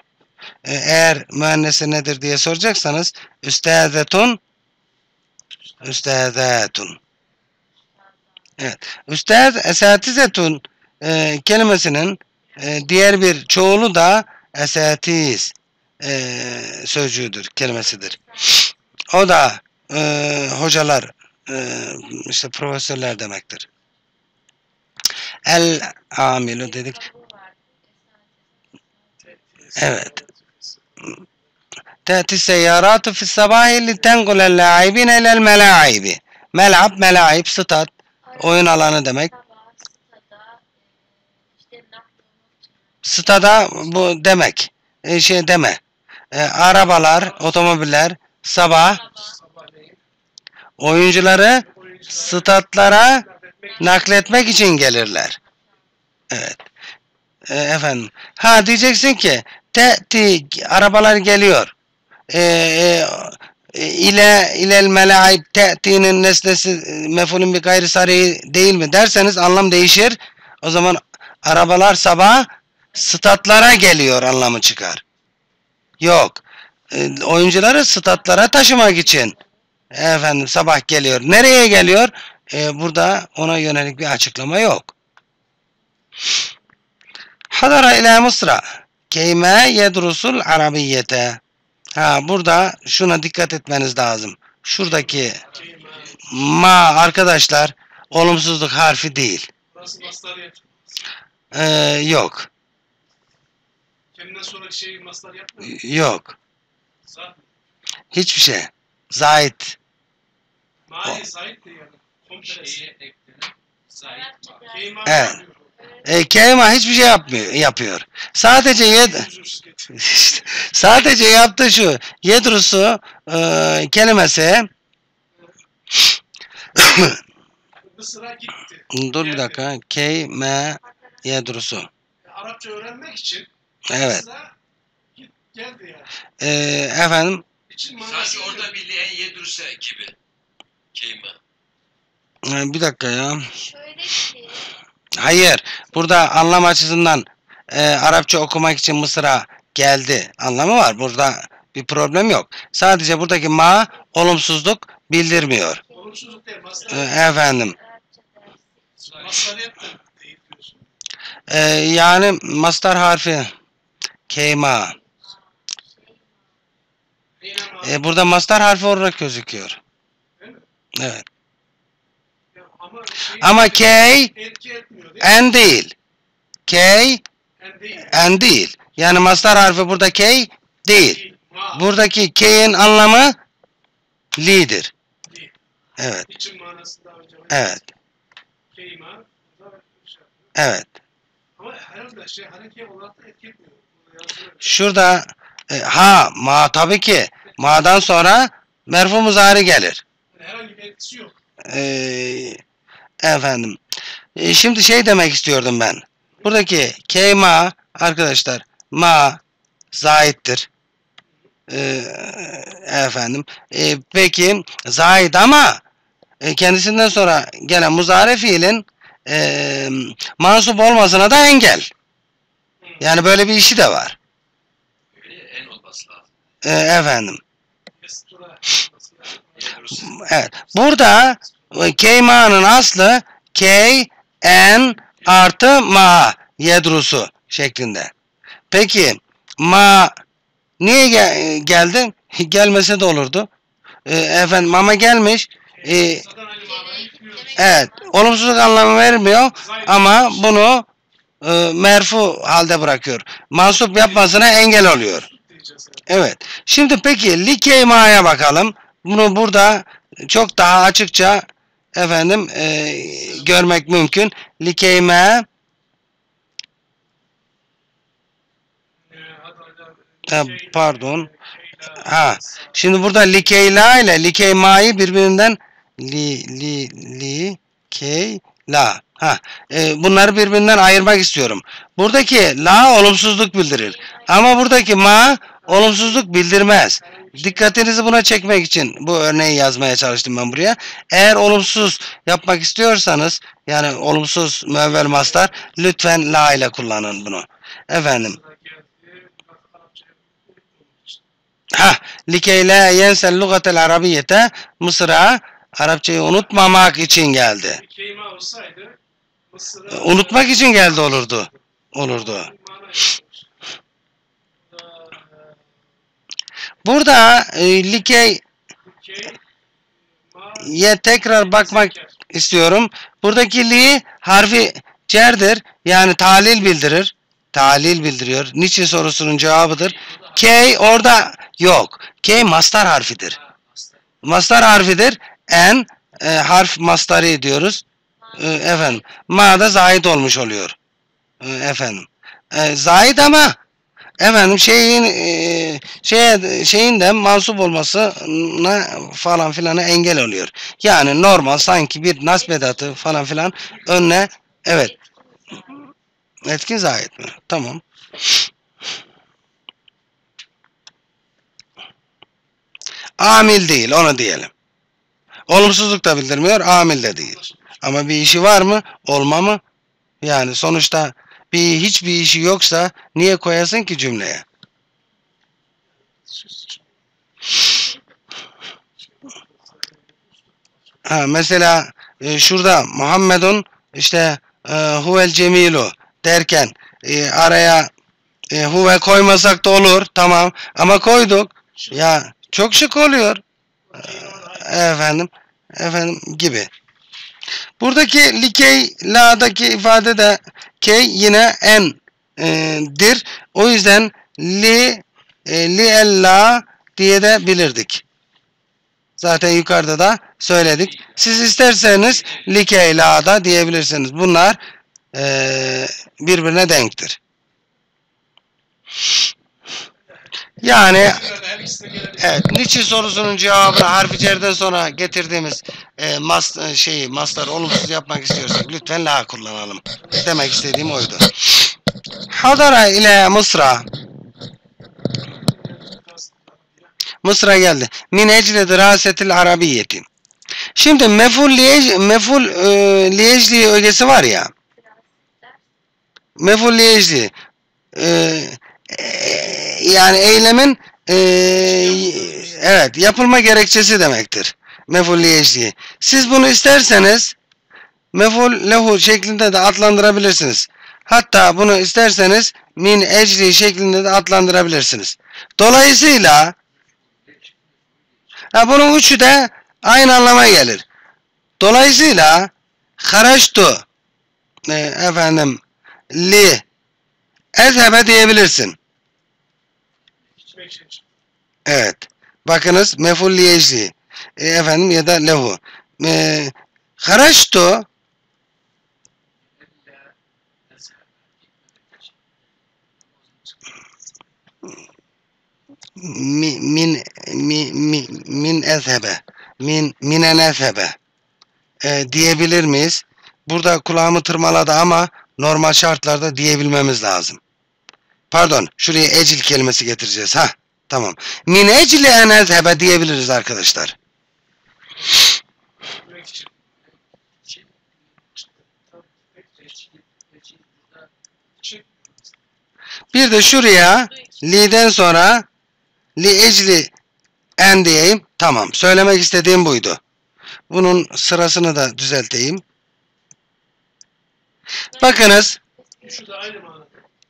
E, eğer müennesi nedir diye soracaksanız üstazetun üstazetun evet üstaz esatizetun e, kelimesinin e, diğer bir çoğulu da esatiz e, sözcüğüdür kelimesidir. O da e, hocalar ee, işte profesörler demektir. El amilu dedik. Evet. Tati seyyaratü fis sabahi li tenkulel la'ibine ilel mela'aibi. Mel'ab, mela'ib, stat. Oyun alanı demek. Stada bu demek. E, şey deme. E, arabalar, otomobiller sabah oyuncuları oyuncular statlara etmek nakletmek için gelirler. Evet. E, efendim. Ha diyeceksin ki te'ti arabalar geliyor. E, e, ile ilel melaib te'tinin nesnesi mefulün bir gayri sarı değil mi derseniz anlam değişir. O zaman arabalar sabah statlara geliyor anlamı çıkar. Yok. E, oyuncuları statlara taşımak için efendim sabah geliyor. Nereye geliyor? E, burada ona yönelik bir açıklama yok. Hadara ila Mısra keyme yedrusul arabiyete. Ha burada şuna dikkat etmeniz lazım. Şuradaki ma arkadaşlar olumsuzluk harfi değil. Ee, yok. Kendinden sonraki şeyi maslar yapmıyor. Yok. Hiçbir şey. Zahit. Mali zahit de yani. Kompleks. Şeyi ekledim. Zahit Arapça var. ders. Keyime Evet. E, keyma hiçbir şey yapmıyor. Yapıyor. Sadece yed sadece yaptığı şu. Yedrusu e, kelimesi dur bir dakika. Keyme yedrusu. Arapça öğrenmek için Evet. Git, geldi yani. E, efendim Sanki orada bir leğen yedürse gibi. Keyme. e, bir dakika ya. Şöyle ki, Hayır. Burada anlam açısından e, Arapça okumak için Mısır'a geldi anlamı var. Burada bir problem yok. Sadece buradaki ma olumsuzluk bildirmiyor. olumsuzluk değil. E, Maslar, efendim. Değil diyorsun. e, yani mastar harfi keyma. Şey. E, burada mastar harfi olarak gözüküyor. Evet. Ama K? N değil. K. N değil. Yani mastar harfi burada K değil. Buradaki K'in anlamı li'dir. Li. Evet, evet, evet. Ama. Şurada e, ha ma tabii ki ma'dan sonra merfu muzari gelir. Herhangi bir etkisi yok. Ee, efendim. E, şimdi şey demek istiyordum ben. Buradaki keyma arkadaşlar ma zaittir. Ee, efendim. E, peki zait ama e, kendisinden sonra gelen muzare fiilin e, mansup olmasına da engel. Yani böyle bir işi de var. Öyle en olması lazım. E, efendim. Evet. Burada e, keyma'nın aslı key, en artı ma yedrusu şeklinde. Peki ma niye gel- geldi? Gelmese de olurdu. E, efendim ama gelmiş. E, evet. Olumsuzluk anlamı vermiyor ama bunu e, merfu halde bırakıyor. Mansup yapmasına engel oluyor. Evet. Şimdi peki li keyma'ya bakalım. Bunu burada çok daha açıkça efendim e, görmek mümkün. Li keyma hadi Ha, pardon. Ha, Şimdi burada li keyla ile li keyma'yı birbirinden li li li keyla. Ha, e, bunları birbirinden ayırmak istiyorum. Buradaki la olumsuzluk bildirir. Ama buradaki ma olumsuzluk bildirmez. Dikkatinizi buna çekmek için bu örneği yazmaya çalıştım ben buraya. Eğer olumsuz yapmak istiyorsanız yani olumsuz müevvel mastar lütfen la ile kullanın bunu. Efendim. Ha, likey la yensel lugatel arabiyete Mısır'a Arapçayı unutmamak için geldi. Olsaydı Mısır'a Unutmak için geldi olurdu. Olurdu. Mana yapmış. Bu da, Burada e, e, ma, ye tekrar bakmak istiyorum. Buradaki li harfi cerdir. Yani talil bildirir. Talil bildiriyor. Niçin sorusunun cevabıdır. K orada yok. K mastar harfidir. Mastar harfidir. En e, harf mastarı diyoruz. E, efendim. Ma da zahid olmuş oluyor. E, efendim. E, zahid ama efendim şeyin e, şeye, şeyin de mansup olmasına falan filan engel oluyor. Yani normal sanki bir nasbedatı falan filan önüne evet etkin zahid mi? Tamam. Amil değil onu diyelim. Olumsuzluk da bildirmiyor, amil de değil. Ama bir işi var mı? Olma mı? Yani sonuçta bir hiçbir işi yoksa niye koyasın ki cümleye? Ha, mesela e, şurada Muhammedun işte e, huvel cemilu derken e, araya e, huve koymasak da olur tamam ama koyduk ya çok şık oluyor efendim efendim gibi. Buradaki likey la'daki ifade de key yine en e. O yüzden li e, li ella diye de bilirdik. Zaten yukarıda da söyledik. Siz isterseniz likey la'da diyebilirsiniz. Bunlar e, birbirine denktir. Yani. Evet, niçin sorusunun cevabını harfi cerden sonra getirdiğimiz e, mas, e, şeyi, masları olumsuz yapmak istiyorsak lütfen la kullanalım. Demek istediğim oydu. Hadara ile Mısra. Mısır'a geldi. Min ecle dirasetil arabiyeti. Şimdi meful liyej, meful e, liyejli ögesi var ya. Meful liyejli. E, e, yani eylemin e, evet yapılma gerekçesi demektir. Meful liyejli. Siz bunu isterseniz meful lehu şeklinde de adlandırabilirsiniz. Hatta bunu isterseniz min ecri şeklinde de adlandırabilirsiniz. Dolayısıyla ha, bunun üçü de aynı anlama gelir. Dolayısıyla haraçtu e, efendim li ezhebe diyebilirsin. Evet. Bakınız meful liyecli. E, efendim ya da lehu. E, haraçtu mi- min mi, mi, min ezhebe min minen ezhebe e, diyebilir miyiz? Burada kulağımı tırmaladı ama normal şartlarda diyebilmemiz lazım. Pardon, şuraya ecil kelimesi getireceğiz. Ha, tamam. Min ecli en ezhebe diyebiliriz arkadaşlar. Bir de şuraya li'den sonra li ecli en diyeyim. Tamam. Söylemek istediğim buydu. Bunun sırasını da düzelteyim. Bakınız Şu da aynı.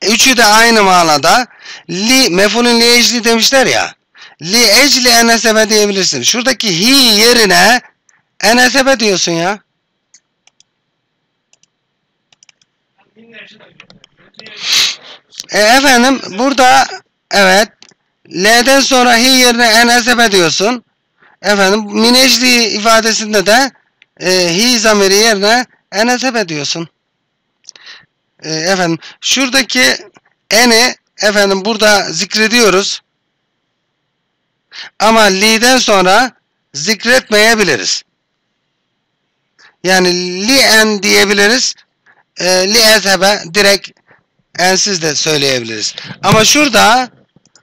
Üçü de aynı manada. Li, mefulün li ecli demişler ya. Li ecli enesebe diyebilirsin. Şuradaki hi yerine enesebe diyorsun ya. E efendim burada evet L'den sonra hi yerine enesebe diyorsun. Efendim minecli ifadesinde de e, hi zamiri yerine enesebe diyorsun. E, efendim şuradaki eni efendim burada zikrediyoruz. Ama li'den sonra zikretmeyebiliriz. Yani li en diyebiliriz. E, li ezhebe direkt ensiz de söyleyebiliriz. Ama şurada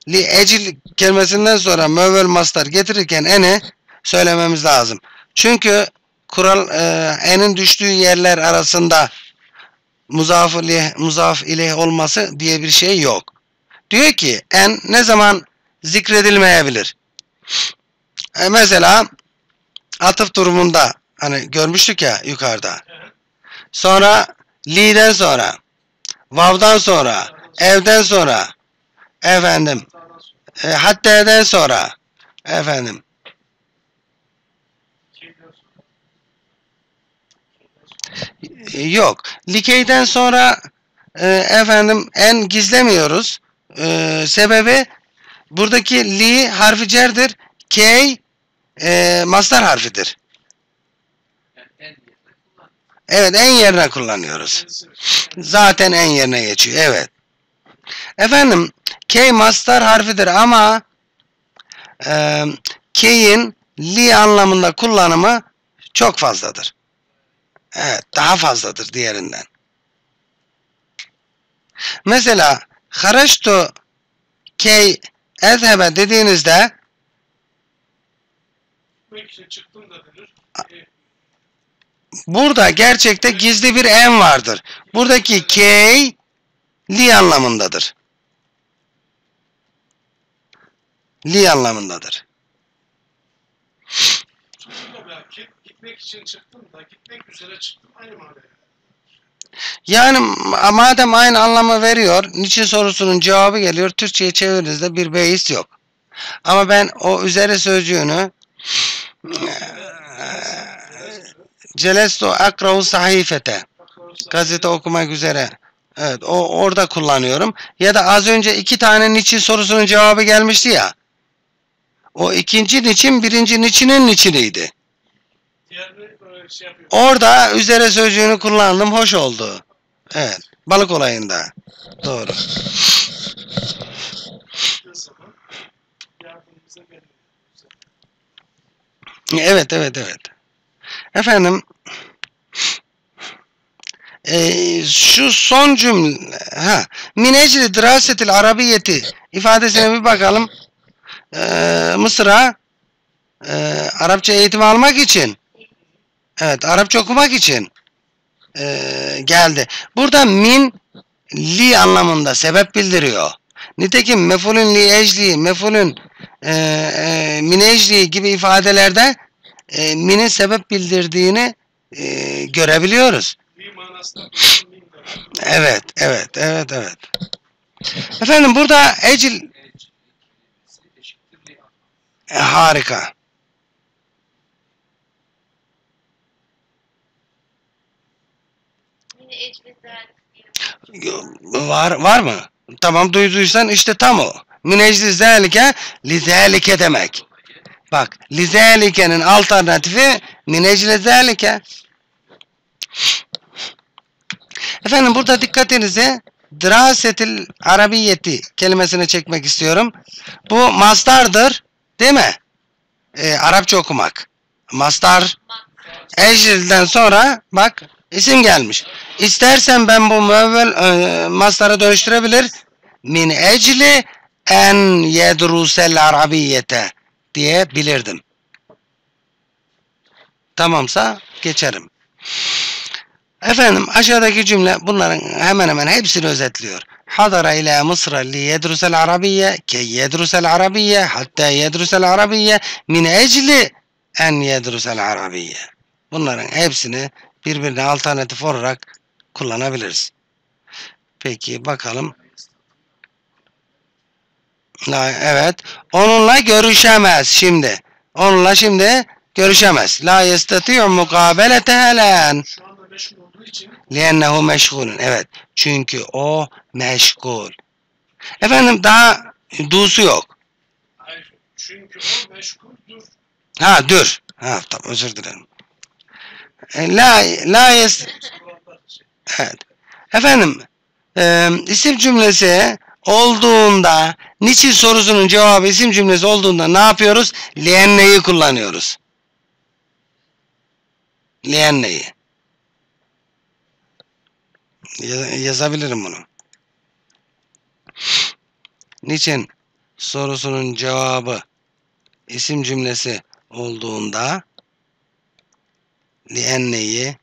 li ecil kelimesinden sonra mövel mastar getirirken eni söylememiz lazım. Çünkü kural e, enin düştüğü yerler arasında muzaf ileyh, muzaf ileyh olması diye bir şey yok. Diyor ki en ne zaman zikredilmeyebilir? E, mesela atıf durumunda hani görmüştük ya yukarıda. Sonra li'den sonra vav'dan sonra evden sonra efendim e, hatta'den sonra efendim Şeyden sonra. Şeyden sonra. e, yok likeyden sonra e, efendim en gizlemiyoruz E, sebebi buradaki li harfi cerdir key e, mastar harfidir evet en yerine kullanıyoruz. Zaten en yerine geçiyor. Evet. Efendim K mastar harfidir ama e, K'in li anlamında kullanımı çok fazladır. Evet. Daha fazladır diğerinden. Mesela haraçtu K ezhebe dediğinizde burada gerçekte gizli bir en vardır. Buradaki K li anlamındadır. Li anlamındadır. Belki gitmek için çıktım gitmek üzere çıktım. Aynı manada. Yani ma- madem aynı anlamı veriyor, niçin sorusunun cevabı geliyor, Türkçe'ye çevirinizde bir beis yok. Ama ben o üzeri sözcüğünü Celesto akrahu sahifete gazete okumak üzere evet o orada kullanıyorum. Ya da az önce iki tane niçin sorusunun cevabı gelmişti ya. O ikinci niçin birinci niçinin niçiniydi. Şey. Orada üzere sözcüğünü kullandım. Hoş oldu. Evet. Balık olayında. Doğru. Evet, evet, evet. Efendim eee, şu son cümle ha minecli dirasetil arabiyeti ifadesine bir bakalım. Eee, Mısır'a eee, Arapça eğitim almak için evet Arapça okumak için eee, geldi. Burada min li anlamında sebep bildiriyor. Nitekim mefulün li ecli, mefulün eee eee, min ecli gibi ifadelerde e, minin sebep bildirdiğini e, görebiliyoruz. Evet, evet, evet, evet. Efendim burada ecil e, harika. Yine ecli zalik diyelim. Var var mı? Tamam duyduysan işte tam o. Min ecli zâlike lizâlike demek. Bak lizâlike'nin alternatifi min ecli zâlike. Efendim burada dikkatinizi dirasetil arabiyeti kelimesine çekmek istiyorum. Bu mastardır değil mi? Ee, Arapça okumak. Mastar ecrilden sonra bak isim gelmiş. İstersen ben bu müevvel e, mastara dönüştürebilir. Min ecli en yedrusel arabiyete diyebilirdim. Tamamsa geçerim. Efendim aşağıdaki cümle bunların hemen hemen hepsini özetliyor. Hadara ila Mısra li yedrusel arabiyye ke yedrusel arabiyye hatta yedrusel arabiyye min ecli en yedrusel arabiyye. Bunların hepsini birbirine alternatif olarak kullanabiliriz. Peki bakalım. La, evet. Onunla görüşemez şimdi. Onunla şimdi görüşemez. La yestati'u mukabeletehe len. Şu anda meşgul olduğu için Liennehu meşgulun. Evet. Çünkü o meşgul. Efendim daha dusu yok. Çünkü o meşguldür. Ha dur. Ha tamam özür dilerim. E, La, la yes. Evet. Efendim e, isim cümlesi olduğunda niçin sorusunun cevabı isim cümlesi olduğunda ne yapıyoruz? Lienneyi kullanıyoruz. Lienneyi. Ya- yazabilirim bunu. Niçin sorusunun cevabı isim cümlesi olduğunda lienneyi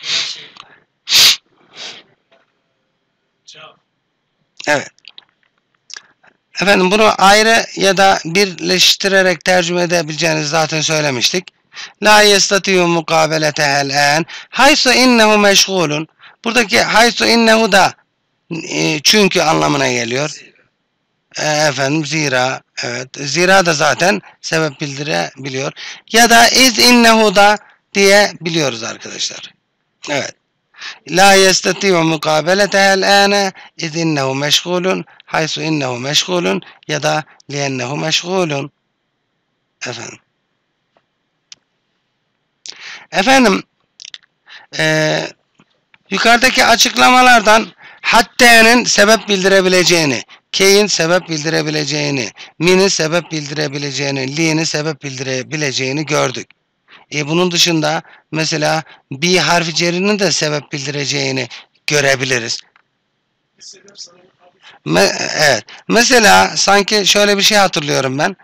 şey. Cevap. Evet. Efendim bunu ayrı ya da birleştirerek tercüme edebileceğinizi zaten söylemiştik. La yestatiyu mukabelete en haysu innehu meşgulun. Buradaki haysu innehu da e, çünkü anlamına geliyor. E, efendim zira evet zira da zaten sebep bildirebiliyor. Ya da iz innehu da diye biliyoruz arkadaşlar. Evet. La yestati'u mukabeleteha el-âne iz innehu meşgulun haysu innehu meşgulun ya da liennehu meşgulun. Efendim. Efendim eee, yukarıdaki açıklamalardan hatte'nin sebep bildirebileceğini, key'in sebep bildirebileceğini, min'in sebep bildirebileceğini, li'nin sebep bildirebileceğini gördük. E bunun dışında mesela bir harfi cerinin de sebep bildireceğini görebiliriz. Me- evet. Mesela sanki şöyle bir şey hatırlıyorum ben.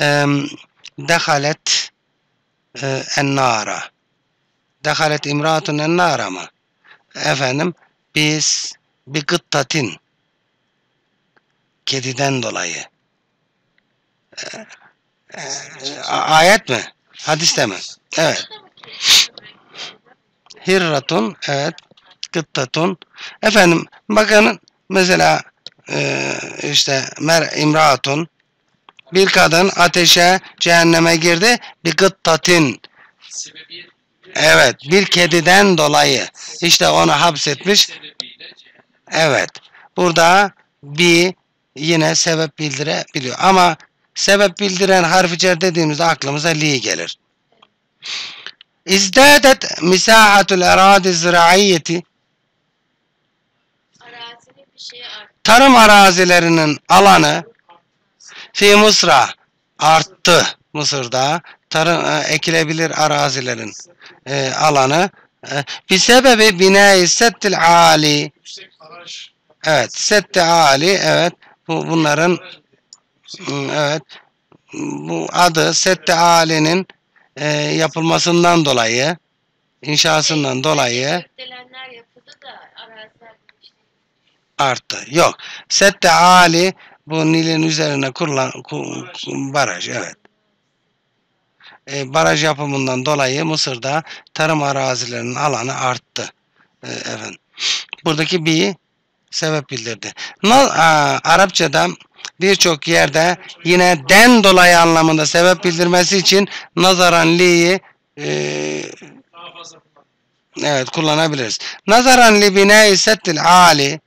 Eee dehalet e, ennara. Dehalet imratun ennara mı? Efendim biz bir gıttatin kediden dolayı. E, e, a- ayet mi? Hadiste mi? Evet. Hirratun, evet. Gıttatun. Efendim bakın mesela e, işte mer imraatun bir kadın ateşe cehenneme girdi bir Sebebiyet evet bir kediden dolayı işte onu hapsetmiş evet burada bir yine sebep bildirebiliyor ama sebep bildiren harfi cer dediğimizde aklımıza li gelir. İzdadet misahatul eradi ziraiyeti. Tarım arazilerinin alanı fi Mısra arttı. Mısır'da tarım e, ekilebilir arazilerin e, alanı. E, bir sebebi bina settil ali evet setti ali evet. Bu bunların Evet. Bu adı Sette Ali'nin e, yapılmasından dolayı, inşasından dolayı arttı. Yok. Sette Ali bu Nil'in üzerine kurulan ku- baraj. Evet. E, baraj yapımından dolayı Mısır'da tarım arazilerinin alanı arttı. E, efendim. Buradaki bir sebep bildirdi. Na, aa, Arapçada birçok yerde yine den dolayı anlamında sebep bildirmesi için nazaran li'yi e. Evet kullanabiliriz. Nazaran li bina'i settil ali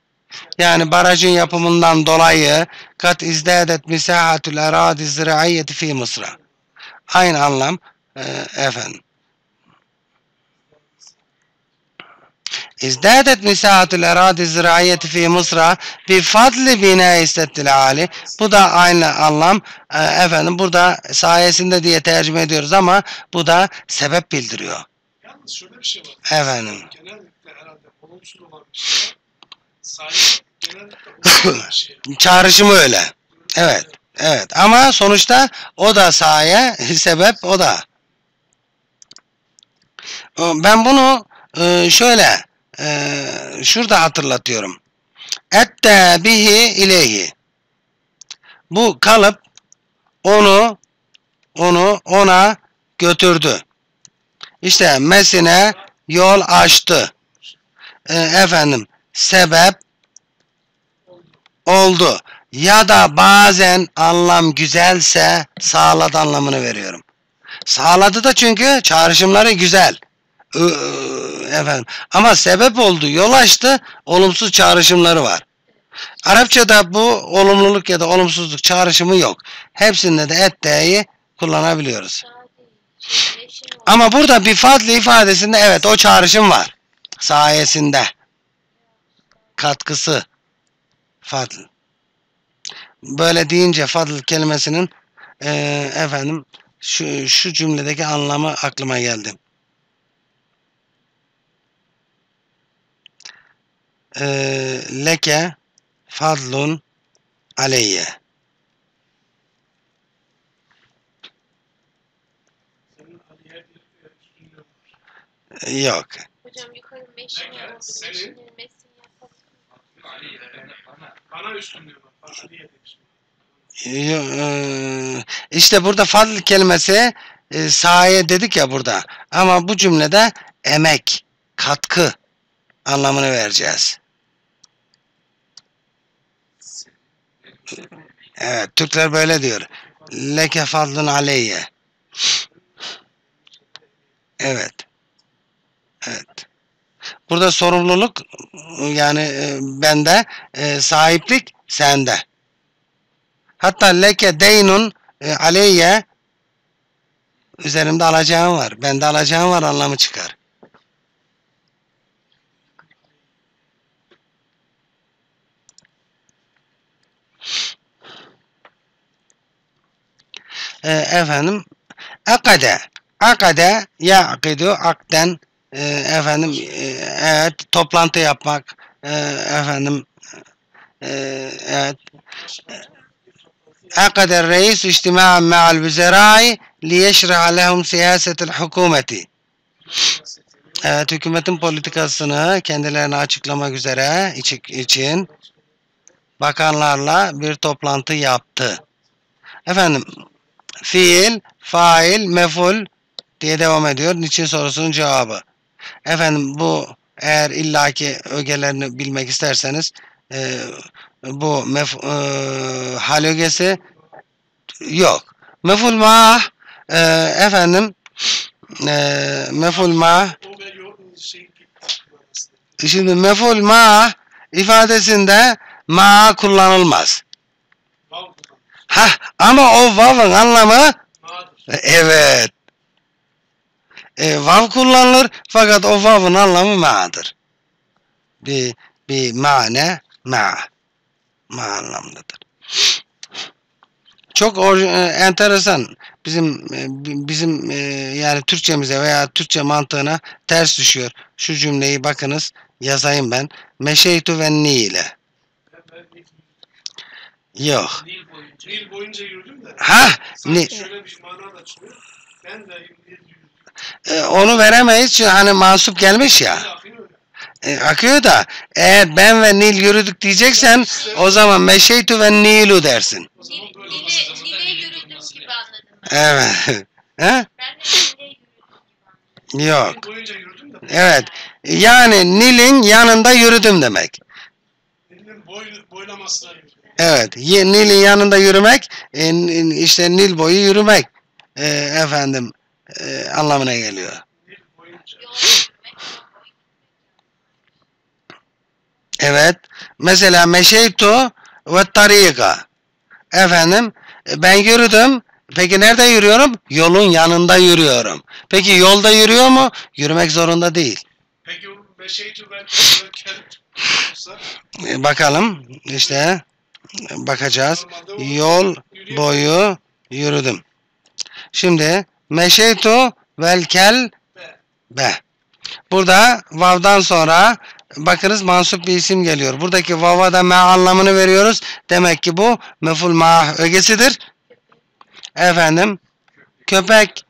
yani barajın yapımından dolayı kat izdadet misahatul eradi ziraiyeti fi Mısır'a. Aynı anlam e, efendim. İzdadet misahatul eradi ziraiyeti fi Mısır'a bi fadli bina'i settil ali. Bu da aynı anlam. E, efendim burada sayesinde diye tercüme ediyoruz ama bu da sebep bildiriyor. Yalnız şöyle bir şey var. Efendim. Genellikle herhalde olumsuz olan bir şey. Sayı genellikle olumsuz bir şey. Çağrışımı öyle. Evet. Evet ama sonuçta o da saye sebep o da. Ben bunu e, şöyle e, şurada hatırlatıyorum. Ette bihi ileyhi. Bu kalıp onu onu ona götürdü. İşte mesine yol açtı. E, efendim sebep oldu. Ya da bazen anlam güzelse sağladı anlamını veriyorum. Sağladı da çünkü çağrışımları güzel. Efendim. Ama sebep oldu, yol açtı, olumsuz çağrışımları var. Arapçada bu olumluluk ya da olumsuzluk çağrışımı yok. Hepsinde de ette'yi kullanabiliyoruz. Ama burada bir fadli ifadesinde evet o çağrışım var. Sayesinde. Katkısı. Fadl. Böyle deyince fadl kelimesinin eee, efendim şu, şu cümledeki anlamı aklıma geldi. Eee, leke fadlun aleyye. E. Yok. Hocam yukarı meşin yapalım. Bana, bana. Bana eee, İşte burada fadl kelimesi e, saye dedik ya burada. Ama bu cümlede emek, katkı anlamını vereceğiz. Evet, Türkler böyle diyor. Leke fadlun aleyye. Evet. Evet. Burada sorumluluk yani e, bende, e, sahiplik sende. Hatta leke deynun e, aleyye üzerimde alacağım var. Bende alacağım var anlamı çıkar. E, efendim akade akade yakidu akden e, efendim e, evet toplantı yapmak e, efendim e, evet عقد الرئيس اجتماعا مع الوزراء ليشرح لهم سياسة الحكومة. Evet, hükümetin politikasını kendilerine açıklamak üzere içi- için bakanlarla bir toplantı yaptı. Efendim, fiil, fail, meful diye devam ediyor. Niçin sorusunun cevabı. Efendim bu eğer illaki ögelerini bilmek isterseniz e, bu e, hal ögesi yok. Meful ma e, efendim e, meful ma şimdi meful ma ifadesinde ma kullanılmaz. Ha ama o vav'ın anlamı evet. E, vav kullanılır fakat o vav'ın anlamı ma'dır. Bir bir mane ma ma anlamdadır. Çok e, enteresan. Bizim e, bi- bizim e, yani Türkçemize veya Türkçe mantığına ters düşüyor. Şu cümleyi bakınız yazayım ben. Meşeytu ve ben Nil, Yok. Nil boyunca. Nil boyunca yürüdüm de. Ha Sanki ni, şöyle bir mana da çıkıyor. Ben de Nil yürüdüm. e, onu veremeyiz çünkü hani mansup gelmiş ya. E, akıyor da eğer ben ve Nil yürüdük diyeceksen o zaman meşeytu ve nilu dersin. Nil'e, Nil'e yürüdüm gibi anladım ben. Evet. He? Yok. Nil boyunca yürüdüm de. Evet. Yani Nil'in yanında yürüdüm demek. Nil'in boy, boylamasına yürüdüm. Evet. Nil'in yanında yürümek e, işte Nil boyu yürümek e, efendim e, anlamına geliyor. Evet. Mesela meşeytu ve tariqa. Efendim ben yürüdüm. Peki nerede yürüyorum? Yolun yanında yürüyorum. Peki yolda yürüyor mu? Yürümek zorunda değil. Peki bu meşeytü ben kent olsa E, Bakalım işte bakacağız. Yol boyu yürüdüm. Şimdi meşeytu velkel Be. Burada vav'dan sonra bakınız mansup bir isim geliyor. Buradaki vav'a da ma anlamını veriyoruz. Demek ki bu meful ma ögesidir. Efendim köpek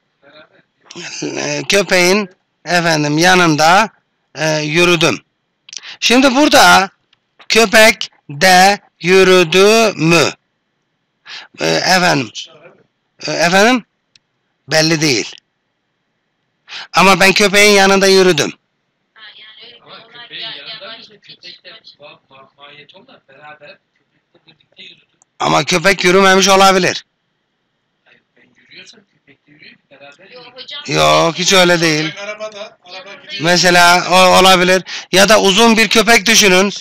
e, köpeğin efendim yanında e, yürüdüm. Şimdi burada köpek de yürüdü mü? E, efendim Çare mi? e, efendim belli değil. Ama ben köpeğin yanında yürüdüm. Ha, yani Ama olay köpeğin ya, yanında yavaş mı? geçiş Köpekle baş- ma ma mahiyet onlar beraber köpekle birlikte yürüdü. Ama köpek yürümemiş olabilir. Hayır ben yürüyorsam köpek de yürüyor ki beraber Yok hocam. Yok hiç öyle değil. Arabada, araba. Mesela o olabilir. Ya da uzun bir köpek düşünün.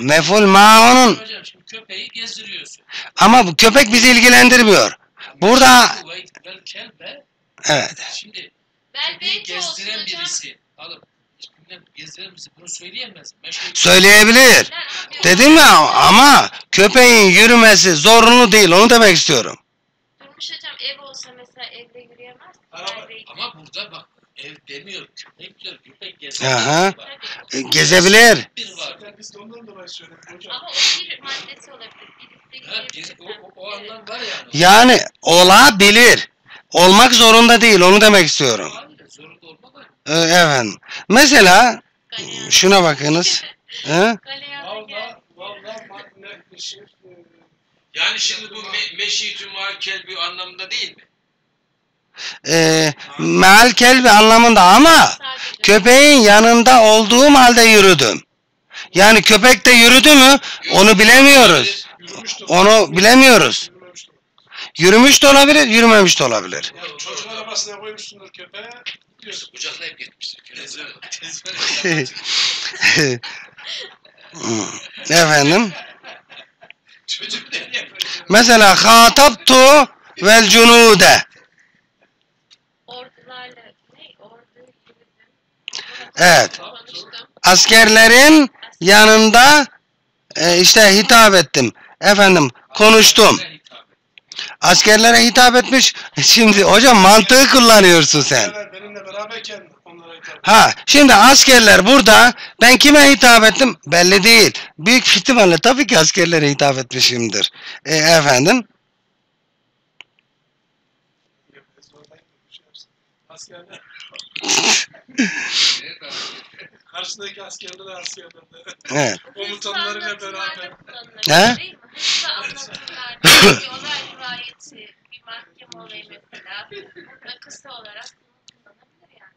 Meful ma onun. hocam şimdi köpeği gezdiriyorsun. Ama bu köpek bizi ilgilendirmiyor. Burada- Evet. şimdi köpeği gezdiren birisi alıp gezdiren birisi bunu söyleyemez. Meşhur Söyleyebilir. Dedim ya ama köpeğin yürümesi zorunlu değil. Onu demek istiyorum. Durmuş hocam ev olsa mesela evde yürüyemez. Araba-? Ama burada bak ev demiyor köpek diyor köpek gezer. Aha. E, Gezebilir. Bir var. Biz de ondan dolayı söyledik hocam. Ama o bir maddesi olabilir. Ha, bir, o, o, o anlam var yani. Yani olabilir. Olmak zorunda değil. Onu demek istiyorum. Hayır, zorunda olmak var. E, efendim. Mesela Galeyana- şuna bakınız. Valla, valla makne işi, e, Yani şimdi bu me meşitü mal kelbi anlamında değil mi? E, meal kelbi anlamında ama köpeğin yanında olduğum halde yürüdüm. Yani köpek de yürüdü mü onu bilemiyoruz. Onu bilemiyoruz. Yürümüş de olabilir, yürümemiş de olabilir. Yani çocuk arabasına koymuşsundur köpeğe. Gidiyorsun. Kucaklayıp gitmiştir. Efendim. Mesela hataptu vel cunude. Ordularla ne? Ordu yürüdüm. Evet. Askerlerin yanında e, işte hitap ettim. Efendim konuştum. Askerlere hitap etmiş. Şimdi hocam mantığı kullanıyorsun sen. Ha, şimdi askerler burada ben kime hitap ettim belli değil. Büyük ihtimalle tabii ki askerlere hitap etmişimdir. E, efendim. Askerler, karşıdaki askerler askerler. evet. Komutanlarıyla beraber. He? Anlatımlar, bir olay rivayeti, bir mahkeme olayı mesela. Burada kısa olarak bunu kullanabilir yani.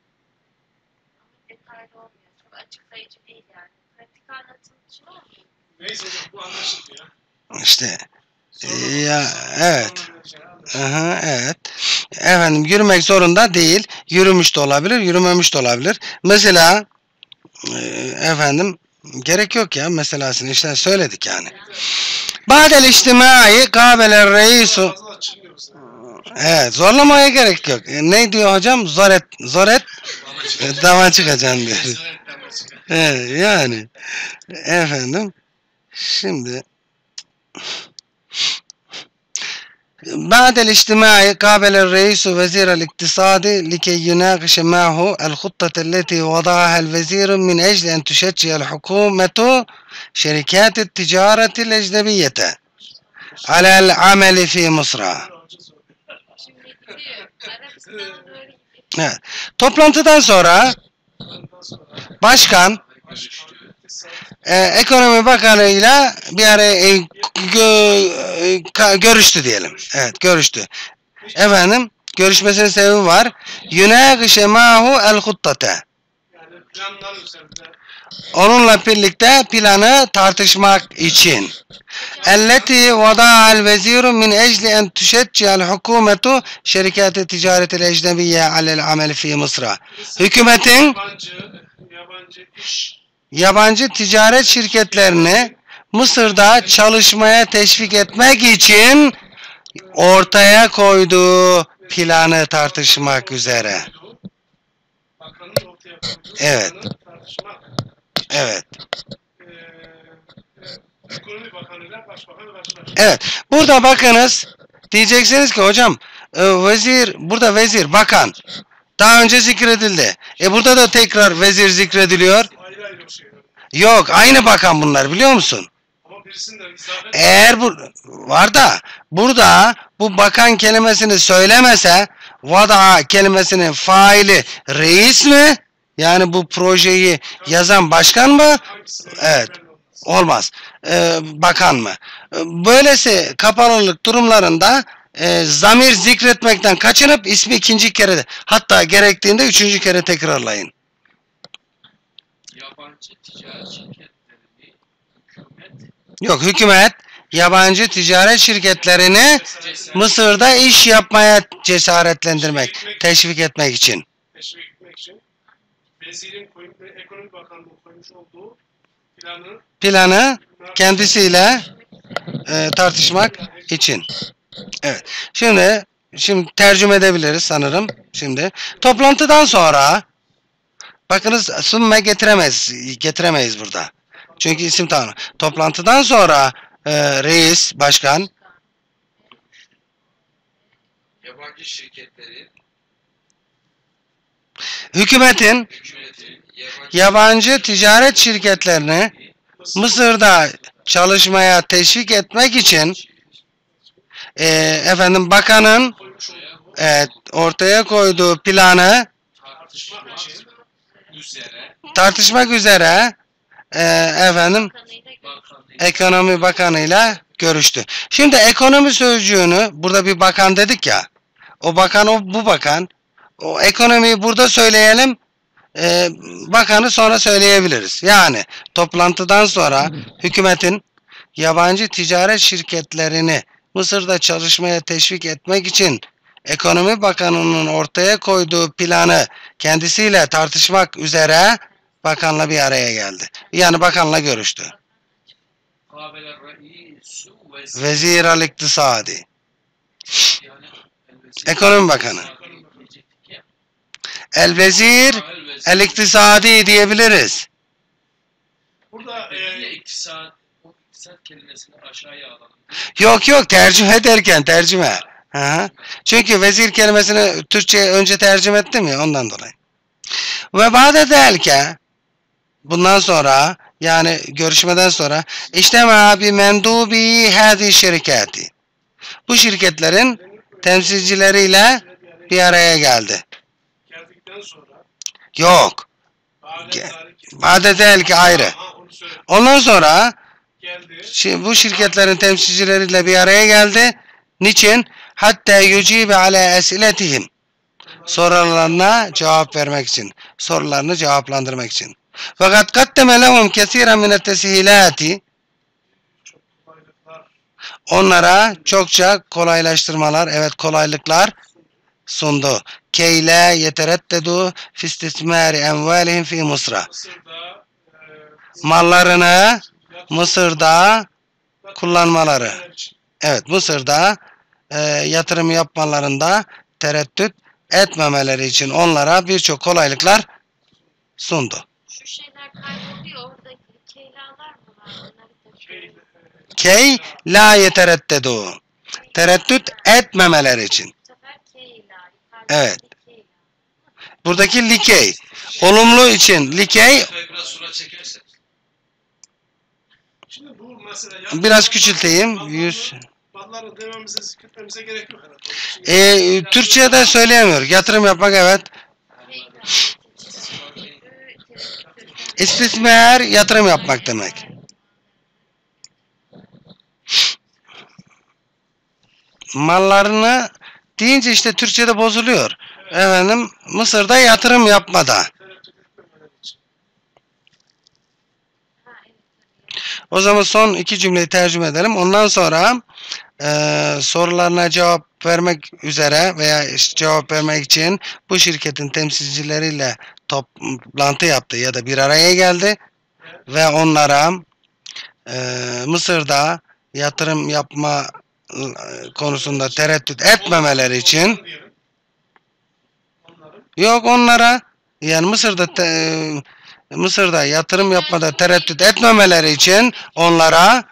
Ama detaylı olmuyor. Çok açıklayıcı değil yani. Pratik anlatım için olmuyor. Neyse hocam bu anlaşıldı ya. İşte E, ya evet. Aha, evet. Efendim yürümek zorunda değil. Yürümüş de olabilir, yürümemiş de olabilir. Mesela efendim gerek yok ya meselasını işte söyledik yani. Badel içtimai kabeler reisu. Evet zorlamaya gerek yok. E, ne diyor hocam? Zoret, zoret e, dama çıkacaksın diyor. Evet, yani efendim şimdi بعد الاجتماع قابل الرئيس وزير الاقتصاد لكي يناقش معه الخطة التي وضعها الوزير من أجل أن تشجع الحكومة شركات التجارة الأجنبية على العمل في مصر. Evet. Toplantıdan sonra başkan e, Ekonomi Bakanı ile bir araya e, gö, e, ka, görüştü diyelim. Evet görüştü. Efendim görüşmesinin sebebi var. Yunâgışe mahu el huttate. Onunla birlikte planı tartışmak için. Elleti vada vada'al veziru min ecli en tüşetçiyel hukumetu şirketi ticaretil ecnebiye alel amel fi Mısra. Hükümetin yabancı iş yabancı ticaret şirketlerini Mısır'da çalışmaya teşvik etmek için ortaya koyduğu planı tartışmak üzere. Evet. Evet. Evet. Burada bakınız. Diyeceksiniz ki hocam e, vezir burada vezir bakan daha önce zikredildi. E burada da tekrar vezir zikrediliyor. Yok aynı bakan bunlar biliyor musun? Eğer bu var da burada bu bakan kelimesini söylemese vada kelimesinin faili reis mi? Yani bu projeyi yazan başkan mı? Evet. olmaz. Ee, bakan mı? Ee, Böylesi kapalılık durumlarında e, zamir zikretmekten kaçınıp ismi ikinci kere hatta gerektiğinde üçüncü kere tekrarlayın. Yabancı ticaret şirketlerini hükümet Yok hükümet yabancı ticaret şirketlerini Mısır'da iş yapmaya cesaretlendirmek, teşvik etmek için. Teşvik etmek için vezirin koyup ve ekonomi bakanlığının koymuş olduğu planı Planı kendisiyle e, tartışmak için. Evet. Şimdi şimdi tercüme edebiliriz sanırım. Şimdi toplantıdan sonra bakınız sümme getiremez getiremeyiz burada. Çünkü isim tanımı. Toplantıdan sonra e, reis, başkan Yabancı şirketlerin, hükümetin hükümetin, yabancı, yabancı ticaret şirketlerini Mısır'da çalışmaya teşvik etmek için e, efendim bakanın evet, ortaya koyduğu planı tartışmak için üzere tartışmak üzere e, efendim ekonomi bakanıyla görüştü. Şimdi ekonomi sözcüğünü burada bir bakan dedik ya. O bakan o bu bakan. O ekonomiyi burada söyleyelim. e, bakanı sonra söyleyebiliriz. Yani toplantıdan sonra hükümetin yabancı ticaret şirketlerini Mısır'da çalışmaya teşvik etmek için ekonomi bakanının ortaya koyduğu planı kendisiyle tartışmak üzere bakanla bir araya geldi. Yani bakanla görüştü. vezir el vezir. Ekonomi Bakanı. El vezir El iktisadi diyebiliriz. burada e, iktisat, o iktisat kelimesini aşağıya alalım. Yok yok tercüme ederken tercüme. Hı. Çünkü vezir kelimesini Türkçe'ye önce tercüme ettim ya ondan dolayı. Ve ba'de delke bundan sonra yani görüşmeden sonra işte ma bi mendubi hadi şirketi. Bu şirketlerin temsilcileriyle bir araya geldi. Yok. Bade delke ayrı. Ha. Ondan sonra Geldi. Şi- bu şirketlerin temsilcileriyle bir araya geldi. Niçin? Hatta yucibe ala esiletihim. Sorularına cevap vermek için. Sorularını cevaplandırmak için. Fakat kaddeme lehum kesiren min teshilati Çok kolaylıklar onlara çokça kolaylaştırmalar, evet kolaylıklar sundu. Keyle yetereddedu fi istismari envalihim fi e, Mallarını Mısır'da kullanmaları. Evet Mısır'da e, yatırım yapmalarında tereddüt etmemeleri için onlara birçok kolaylıklar sundu. Şu şeyler kayboluyor. Oradaki keylalar mı var? Key la yetereddedu. Tereddüt etmemeleri için. Evet. Buradaki likey. Olumlu için likey biraz sonra çekersen. Şimdi bu mesela yatırım- biraz küçülteyim. Malları- 100. Malları dememize, zikretmemize gerek yok herhalde. Şimdi E, Türkçe'de söyleyemiyor. Yatırım yapmak evet. Keyla. İstismer yatırım yapmak demek. Mallarını deyince işte Türkçe'de bozuluyor. Efendim Mısır'da yatırım yapmada. O zaman son iki cümleyi tercüme edelim. Ondan sonra eee, sorularına cevap vermek üzere veya cevap vermek için bu şirketin temsilcileriyle toplantı yaptı ya da bir araya geldi ve onlara eee, Mısır'da yatırım yapma eee, konusunda tereddüt etmemeleri için Yok onlara yani Mısır'da te- Mısır'da yatırım yapmada tereddüt etmemeleri için onlara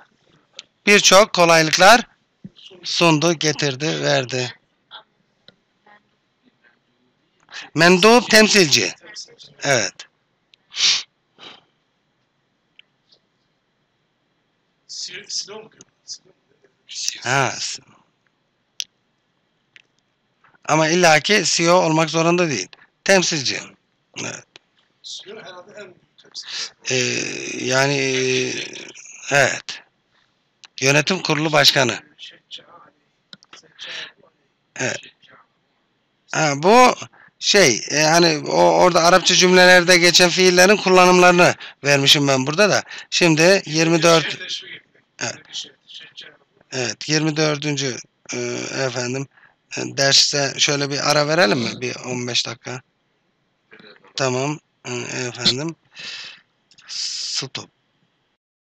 birçok kolaylıklar sundu, getirdi, verdi. Mendup temsilci. Evet. Ha. Ama illaki CEO olmak zorunda değil. Temsilci. Temsilci. Ee, yani evet. Yönetim kurulu başkanı. Şecca Ali. Secca Ali. Evet. Ha, bu şey e, hani o orada Arapça cümlelerde geçen fiillerin kullanımlarını vermişim ben burada da. Şimdi 24 Şef teşvik etmek. Evet. Evet 24. e, efendim e, derste şöyle bir ara verelim mi? Bir 15 dakika. Tamam e, efendim. Stop.